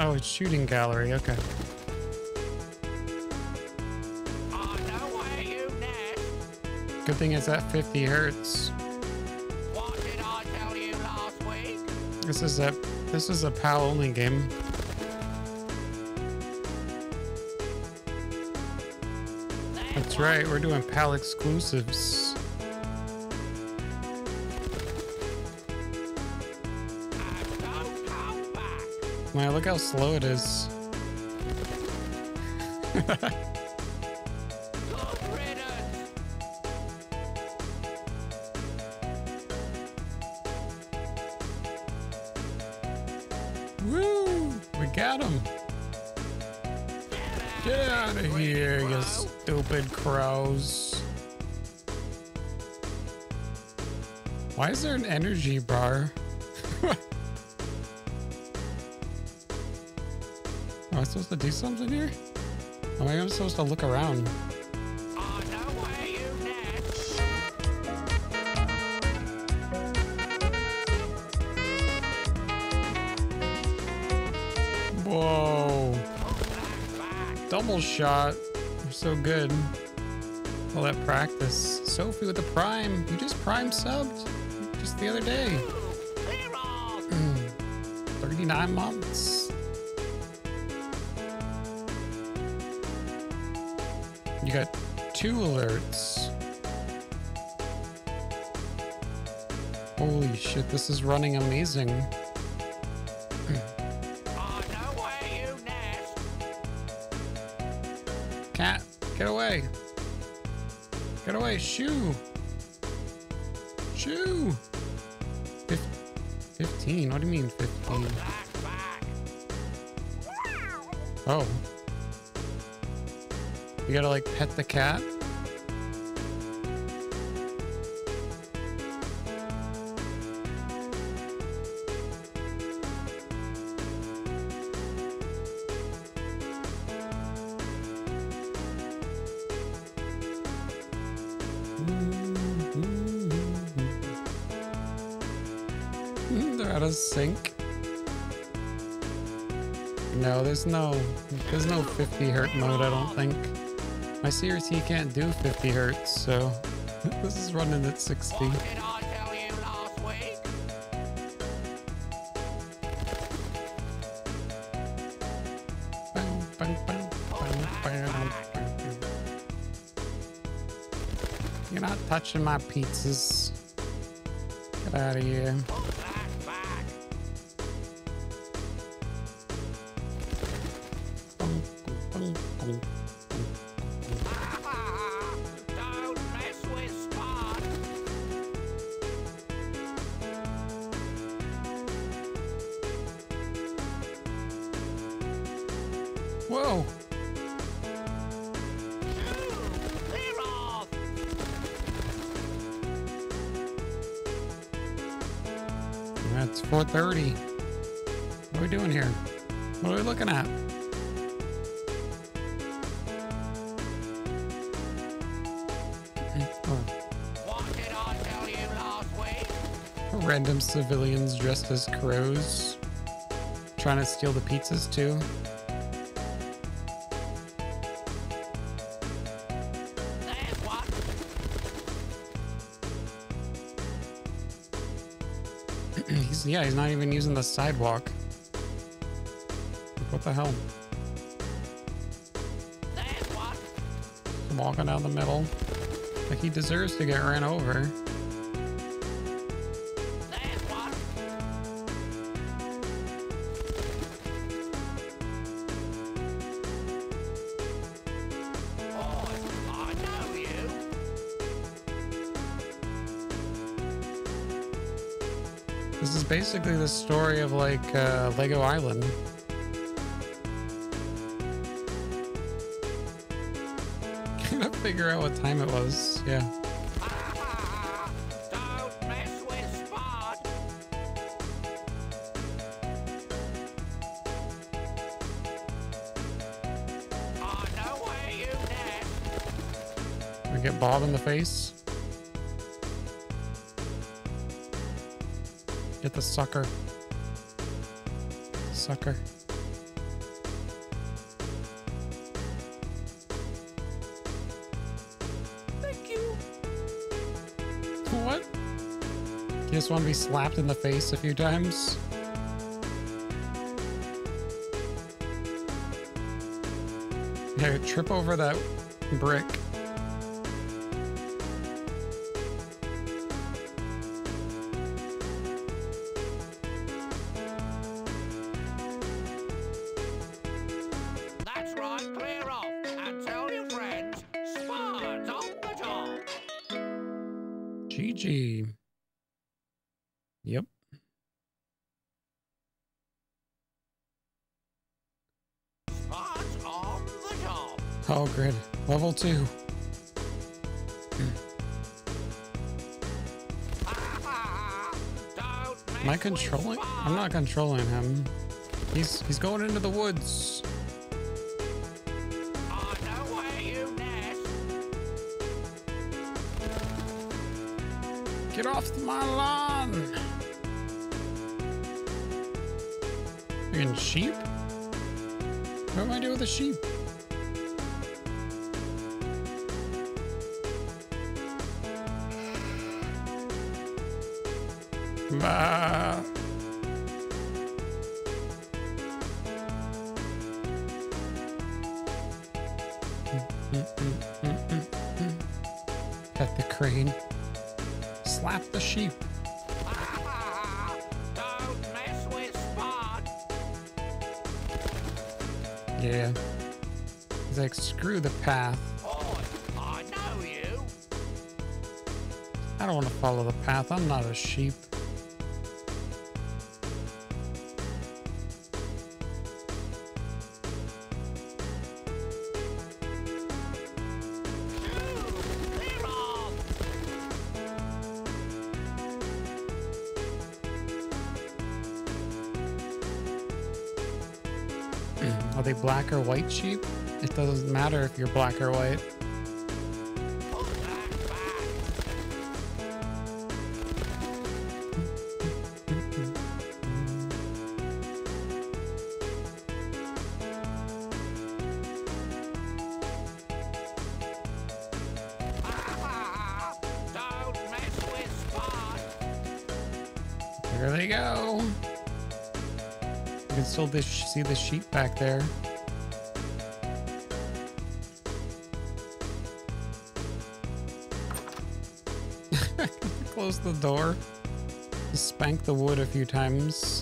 S1: Oh, it's shooting gallery. Okay. Good thing it's at 50 hertz. This is a this is a PAL only game. That's right. We're doing PAL exclusives. Man, look how slow it is. Woo! We got him. Get out of here, you stupid crows. Why is there an energy bar? supposed to do something here? Am I supposed to look around? Whoa. Double shot. You're so good. All that practice. Sophie with the prime. You just prime subbed just the other day. 39 months. Two alerts. Holy shit, this is running amazing.
S8: I know where you nest.
S1: Cat, get away. Get away, shoo. Shoo. Fif- 15, what do you mean 15?
S8: Back, back.
S1: Oh. You gotta like pet the cat? 50 hertz mode. I don't think. My CRT can't do 50 hertz, so this is running at 60.
S8: What did I tell you last week?
S1: You're not touching my pizzas. Get out of here. Whoa! That's 4:30. What are we doing here? What are we looking at? Random civilians dressed as crows trying to steal the pizzas too. Yeah, he's not even using the sidewalk. What the hell? Walking down the middle. Like he deserves to get ran over. Basically the story of like uh, Lego Island. Can't figure out what time it was. Yeah.
S8: I
S1: get Bob in the face. Get the sucker. Sucker.
S8: Thank you.
S1: What? You just want to be slapped in the face a few times? Here, trip over that brick. Controlling him. He's he's going into the woods.
S8: Know where you.
S1: Get off my lawn! Freaking sheep? What am I doing with the sheep? Bah. Slap the sheep.
S8: Don't mess with Spot.
S1: Yeah. He's like, screw the path.
S8: I know you.
S1: I don't want to follow the path. I'm not a sheep. or white sheep, it doesn't matter if you're black or white. There they go. You can still see the sheep back there. The door. Spank the wood a few times.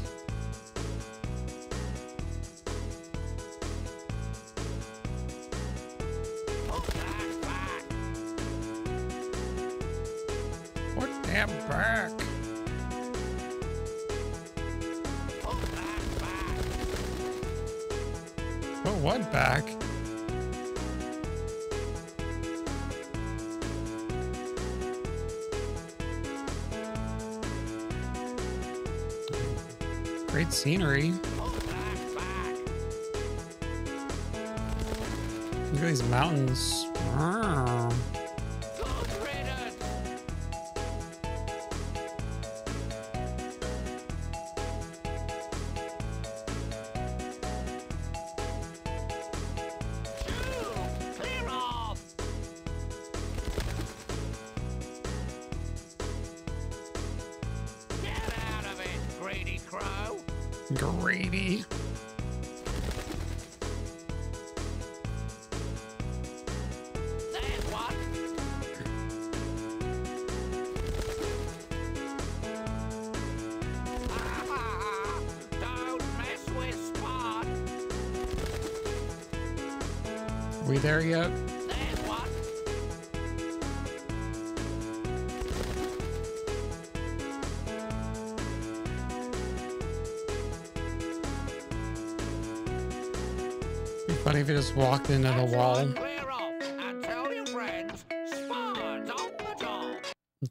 S1: Funny if you just walked into the wall.
S3: right, Clear off and tell your friends Spud's on the job!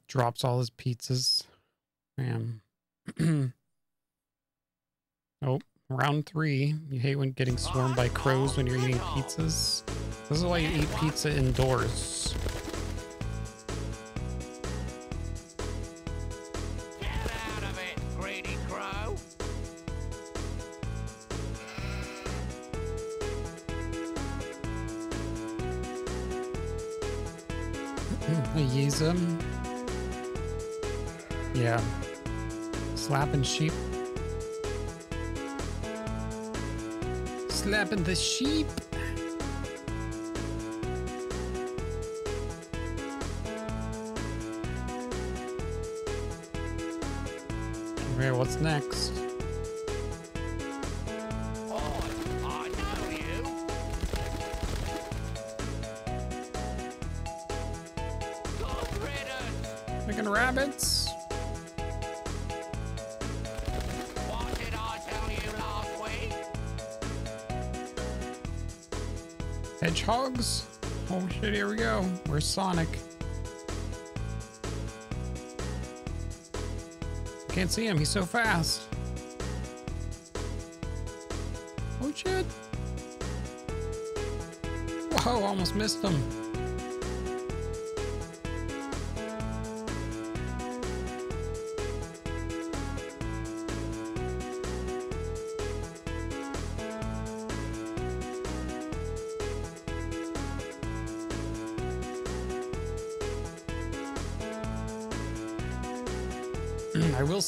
S1: drops all his pizzas. Man. oh, round three. You hate when getting swarmed by crows when you're eating pizzas. This is why you eat pizza indoors. Slapping sheep. Slapping the sheep. Sonic? Can't see him, he's so fast. Oh shit. Whoa, almost missed him.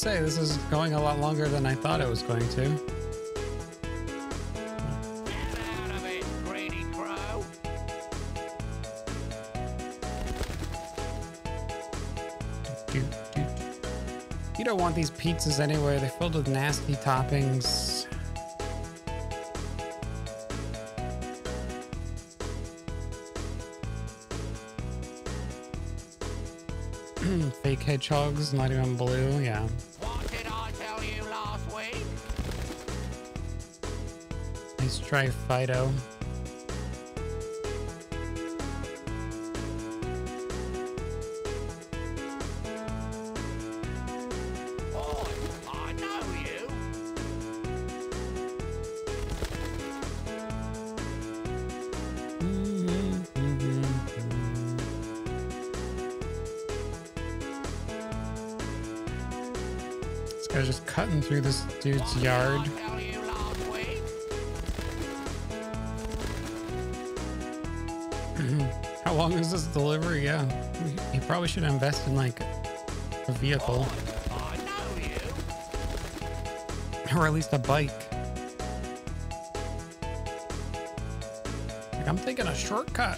S1: Say this is going a lot longer than I thought it was going to.
S3: It.
S1: You don't want these pizzas anyway. They're filled with nasty toppings. Fake hedgehogs, not even blue. Yeah. Try, Fido. This guy's just cutting through this dude's yard. Long is this delivery? Yeah. You probably should invest in like a vehicle. Or at least a bike. Like I'm thinking a shortcut.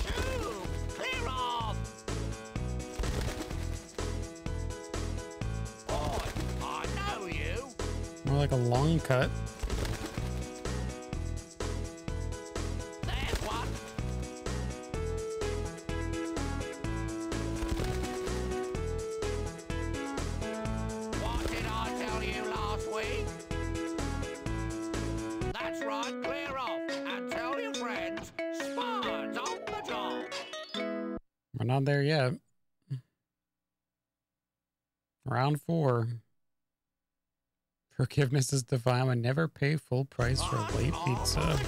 S1: More like a long cut. Forgiveness is divine. I never pay full price for a late pizza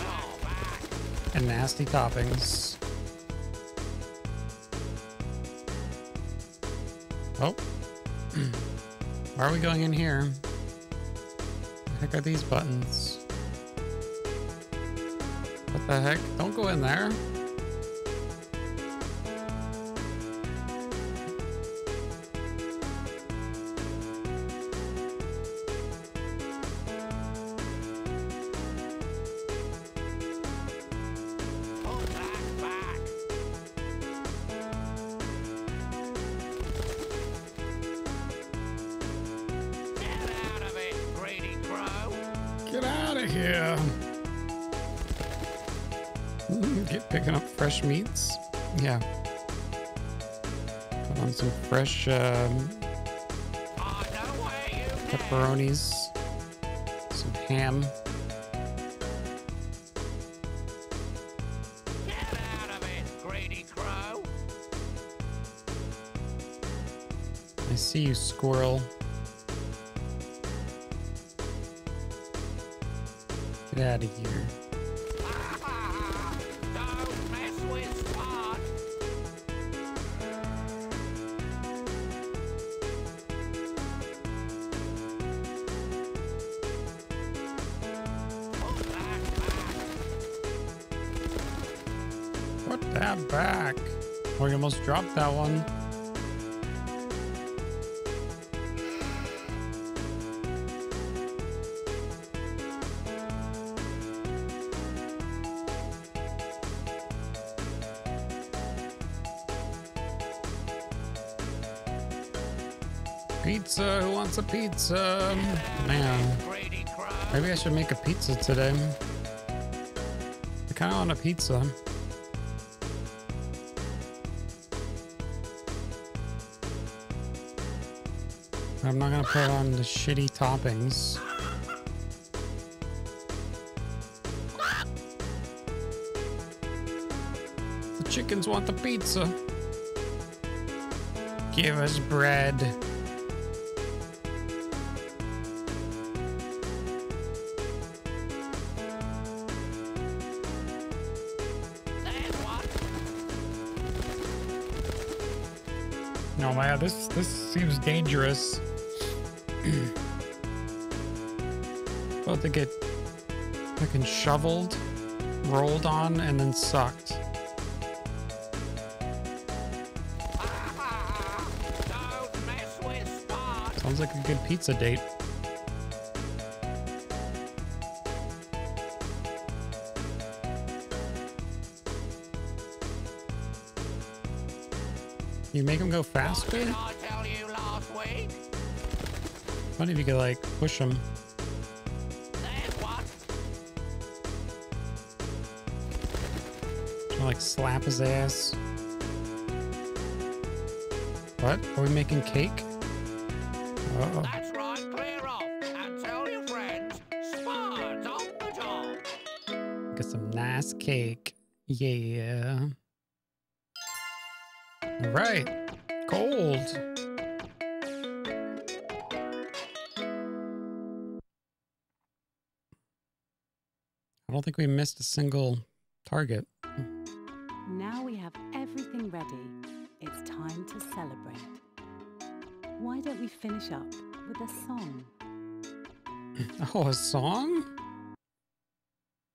S1: and nasty toppings. Oh. Why are we going in here? The heck are these buttons? What the heck? Don't go in there. Fresh um, pepperonis, some ham. I see you, squirrel. Get out of here. Pizza? Man, maybe I should make a pizza today. I kind of want a pizza. I'm not gonna put on the shitty toppings. The chickens want the pizza. Give us bread. Seems dangerous. About to get fucking shoveled, rolled on, and then sucked. Sounds like a good pizza date. You make him go faster? Funny if you could like push him. Like slap his ass. What? Are we making cake? Uh oh.
S3: That's right, clear off and tell your friends Spud's on the job.
S1: Get some nice cake. Yeah. All right. Gold. Think we missed a single target.
S2: Now we have everything ready. It's time to celebrate. Why don't we finish up with a song?
S1: Oh, a song?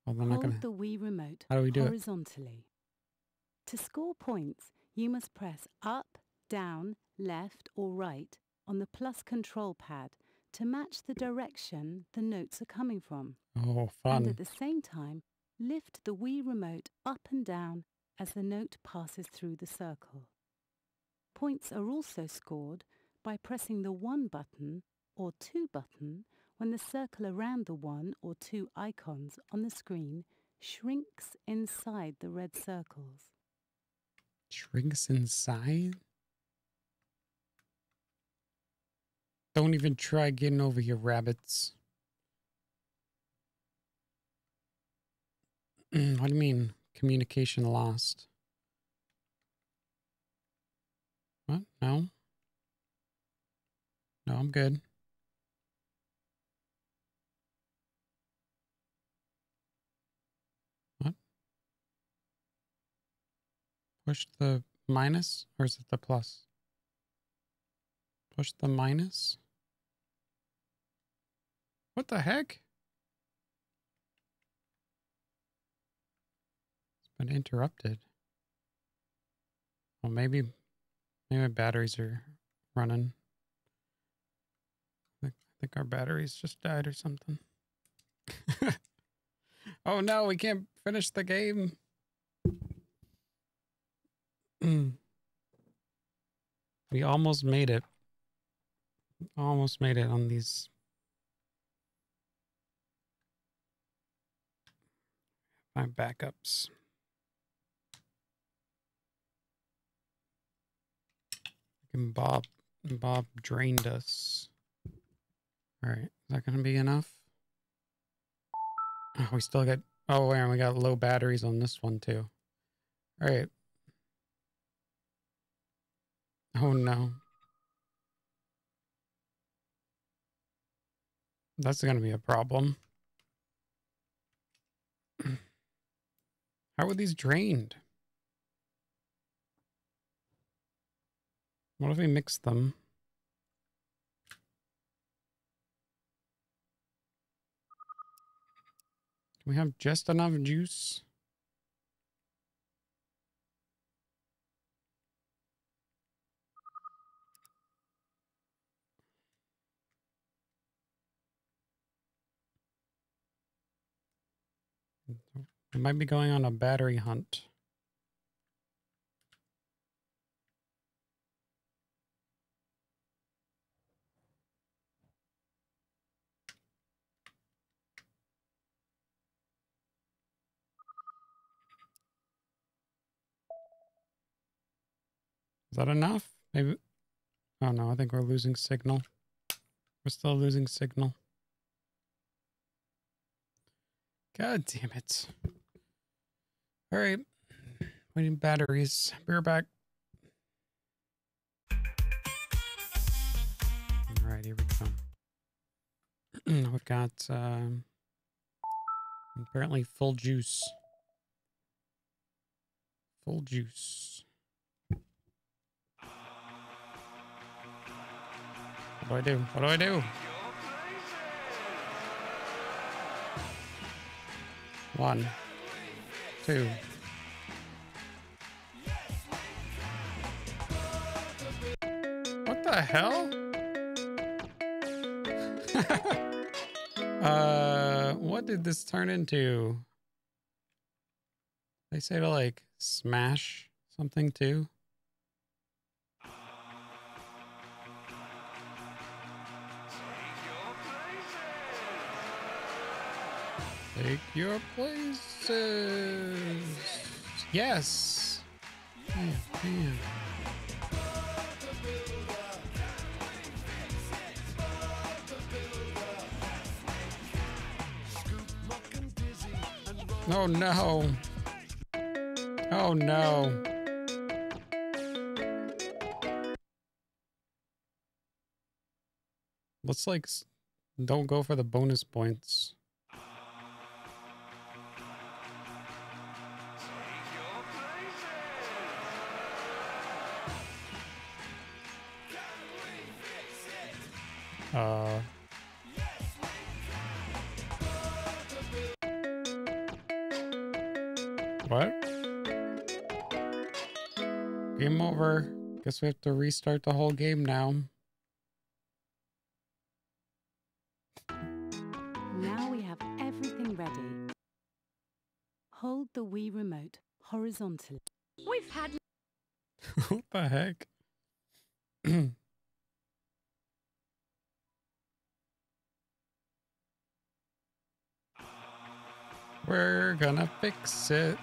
S1: Well, I'm
S2: Hold
S1: gonna.
S2: the Wii remote
S1: How do we do it?
S2: horizontally. To score points, you must press up, down, left or right on the plus control pad to match the direction the notes are coming from.
S1: Oh,
S2: And at the same time, lift the Wii remote up and down as the note passes through the circle. Points are also scored by pressing the 1 button or 2 button when the circle around the 1 or 2 icons on the screen shrinks inside the red circles.
S1: Shrinks inside? Don't even try getting over here, rabbits. Mm, what do you mean? Communication lost. What? No? No, I'm good. What? Push the minus or is it the plus? Push the minus? What the heck? It's been interrupted. Well, maybe, maybe my batteries are running. I think, our batteries just died or something. oh no, we can't finish the game. We almost made it. Almost made it on these. My backups. And Bob, Bob drained us. All right, is that gonna be enough? Oh, we still got. Oh, and we got low batteries on this one too. All right. Oh no. That's gonna be a problem. How are these drained? What if we mix them? Can we have just enough juice? We might be going on a battery hunt. Is that enough? Maybe. Oh no, I think we're losing signal. We're still losing signal. God damn it. All right. We need batteries. Be right back. All right, here we go. We've got um, apparently full juice. Full juice. What do I do? What do I do? One, two. What the hell? uh, what did this turn into? They say to like smash something too. Take your places. Yes. Bam, bam. Oh no. Oh no. Let's like don't go for the bonus points. Uh What? Game over. Guess we have to restart the whole game now.
S2: Now we have everything ready. Hold the Wii remote horizontally.
S7: We've had
S1: what the heck? We're gonna fix it.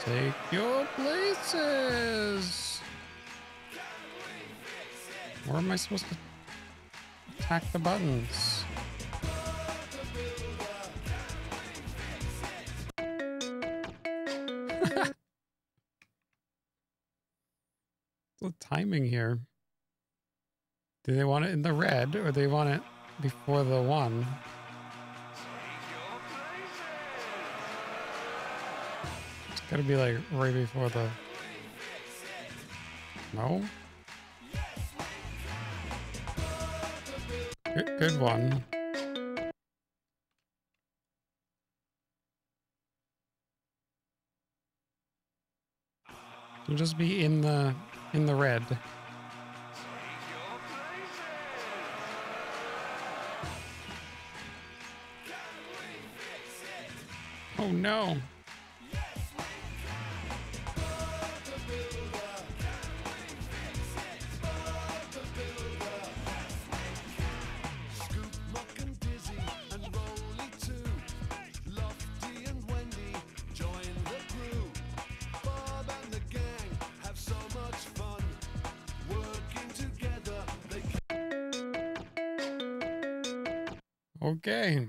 S1: Take your places. Where am I supposed to attack the buttons? the timing here. Do they want it in the red or they want it before the one? Gotta be like right before the. No? Good, good one. It'll just be in the in the red. Oh no. Okay.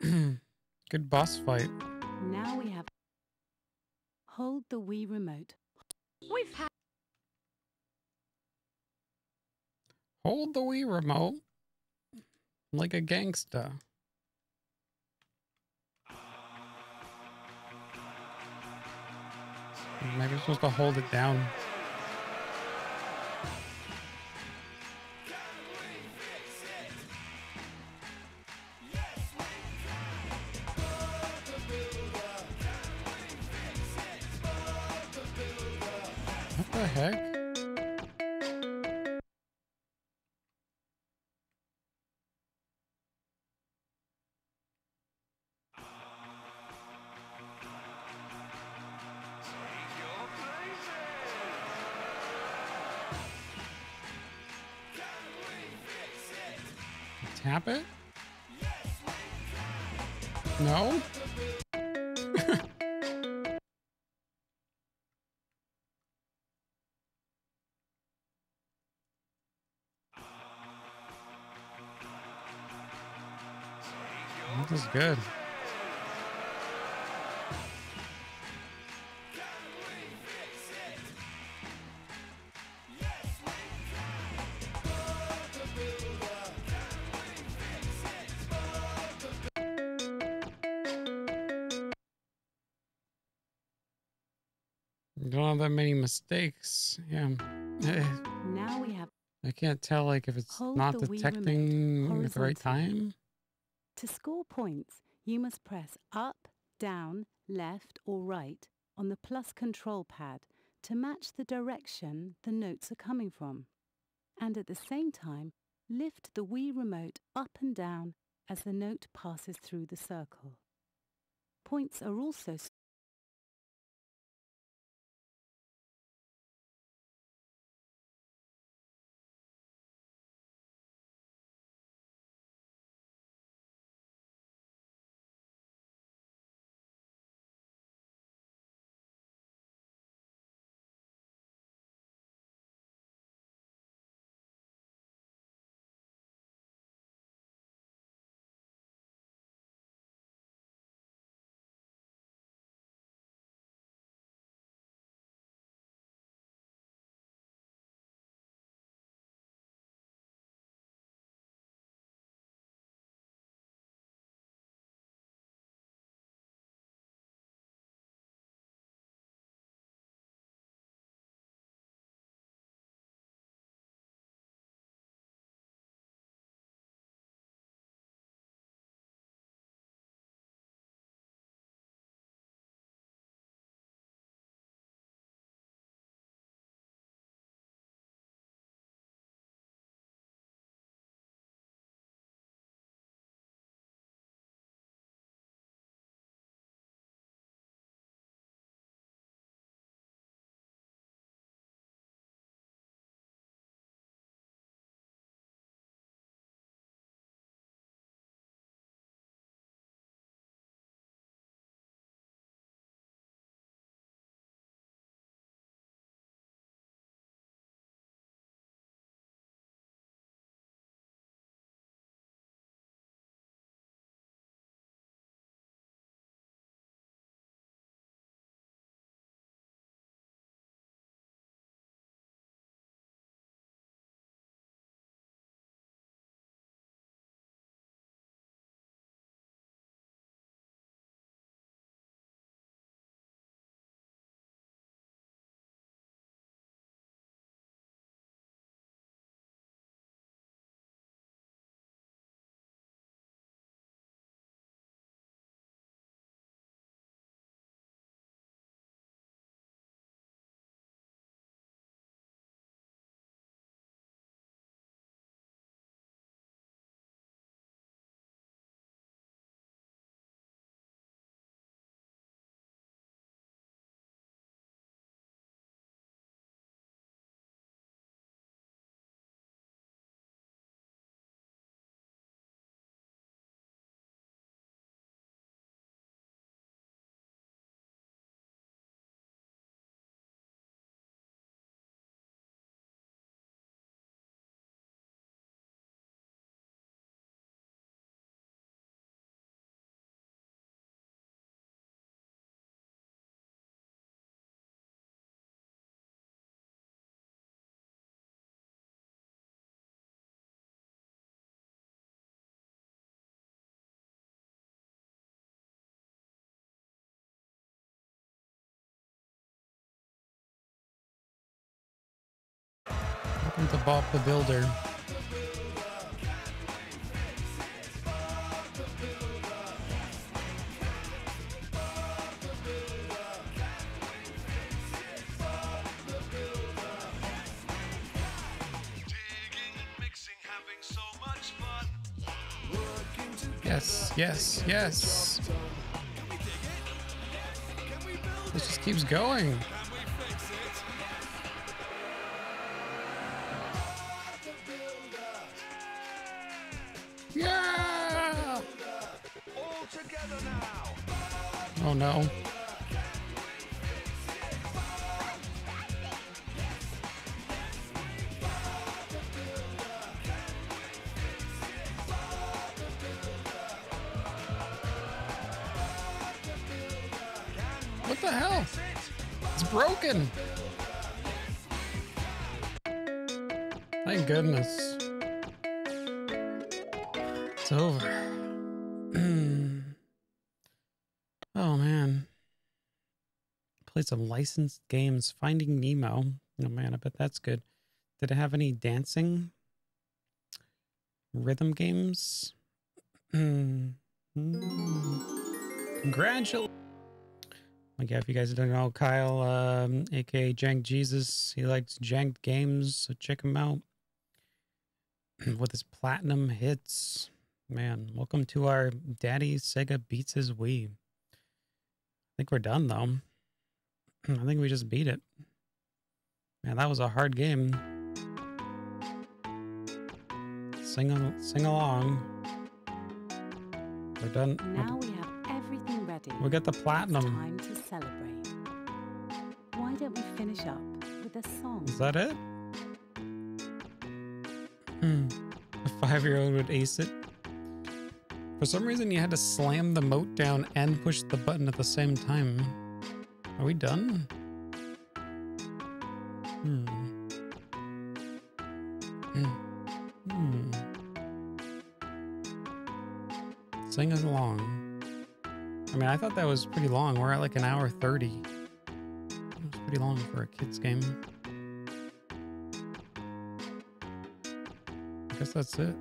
S1: Good boss fight.
S2: Now we have. Hold the Wii remote.
S7: we've had
S1: Hold the Wii remote like a gangster. Maybe I'm supposed to hold it down. The heck? Is good. Don't have that many mistakes. Yeah.
S2: Now we have.
S1: I can't tell like if it's
S2: Hold
S1: not detecting at the right time.
S2: To score points, you must press up, down, left, or right on the plus control pad to match the direction the notes are coming from. And at the same time, lift the Wii remote up and down as the note passes through the circle. Points are also
S1: To Bob the Builder. Yes, yes, yes. This just keeps going. Oh no. What the hell? It's broken. Thank goodness. Some licensed games. Finding Nemo. Oh man, I bet that's good. Did it have any dancing? Rhythm games? Congratulations. Like, yeah, if you guys don't know, Kyle, um, aka Jank Jesus, he likes janked games, so check him out with his platinum hits. Man, welcome to our Daddy Sega Beats His Wii. I think we're done though. I think we just beat it. Man, that was a hard game. Sing, al- sing along. We're done.
S2: Now we have everything ready.
S1: We got the
S2: It's
S1: platinum.
S2: time to celebrate. Why don't we finish up with a song?
S1: Is that it? Hmm. A five year old would ace it. For some reason, you had to slam the moat down and push the button at the same time. Are we done? Hmm. Hmm. Hmm. Sing us along. I mean, I thought that was pretty long. We're at like an hour 30. It's pretty long for a kid's game. I guess that's it.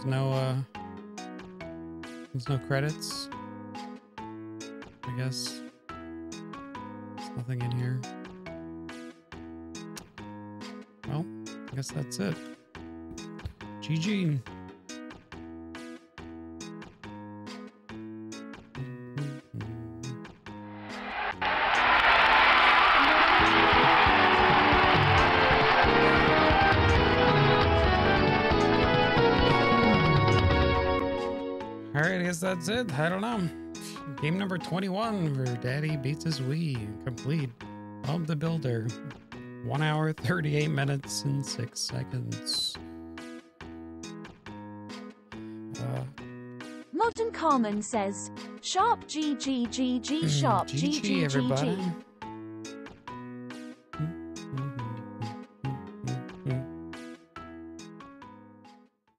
S1: There's no uh there's no credits. I guess. There's nothing in here. Well, I guess that's it. GG. That's it. I don't know. Game number 21 for Daddy Beats His Wii. Complete. Bob the Builder. One hour, 38 minutes, and six seconds. Uh,
S9: Modern Carmen says, sharp G G G G sharp G G G
S1: everybody.
S9: G.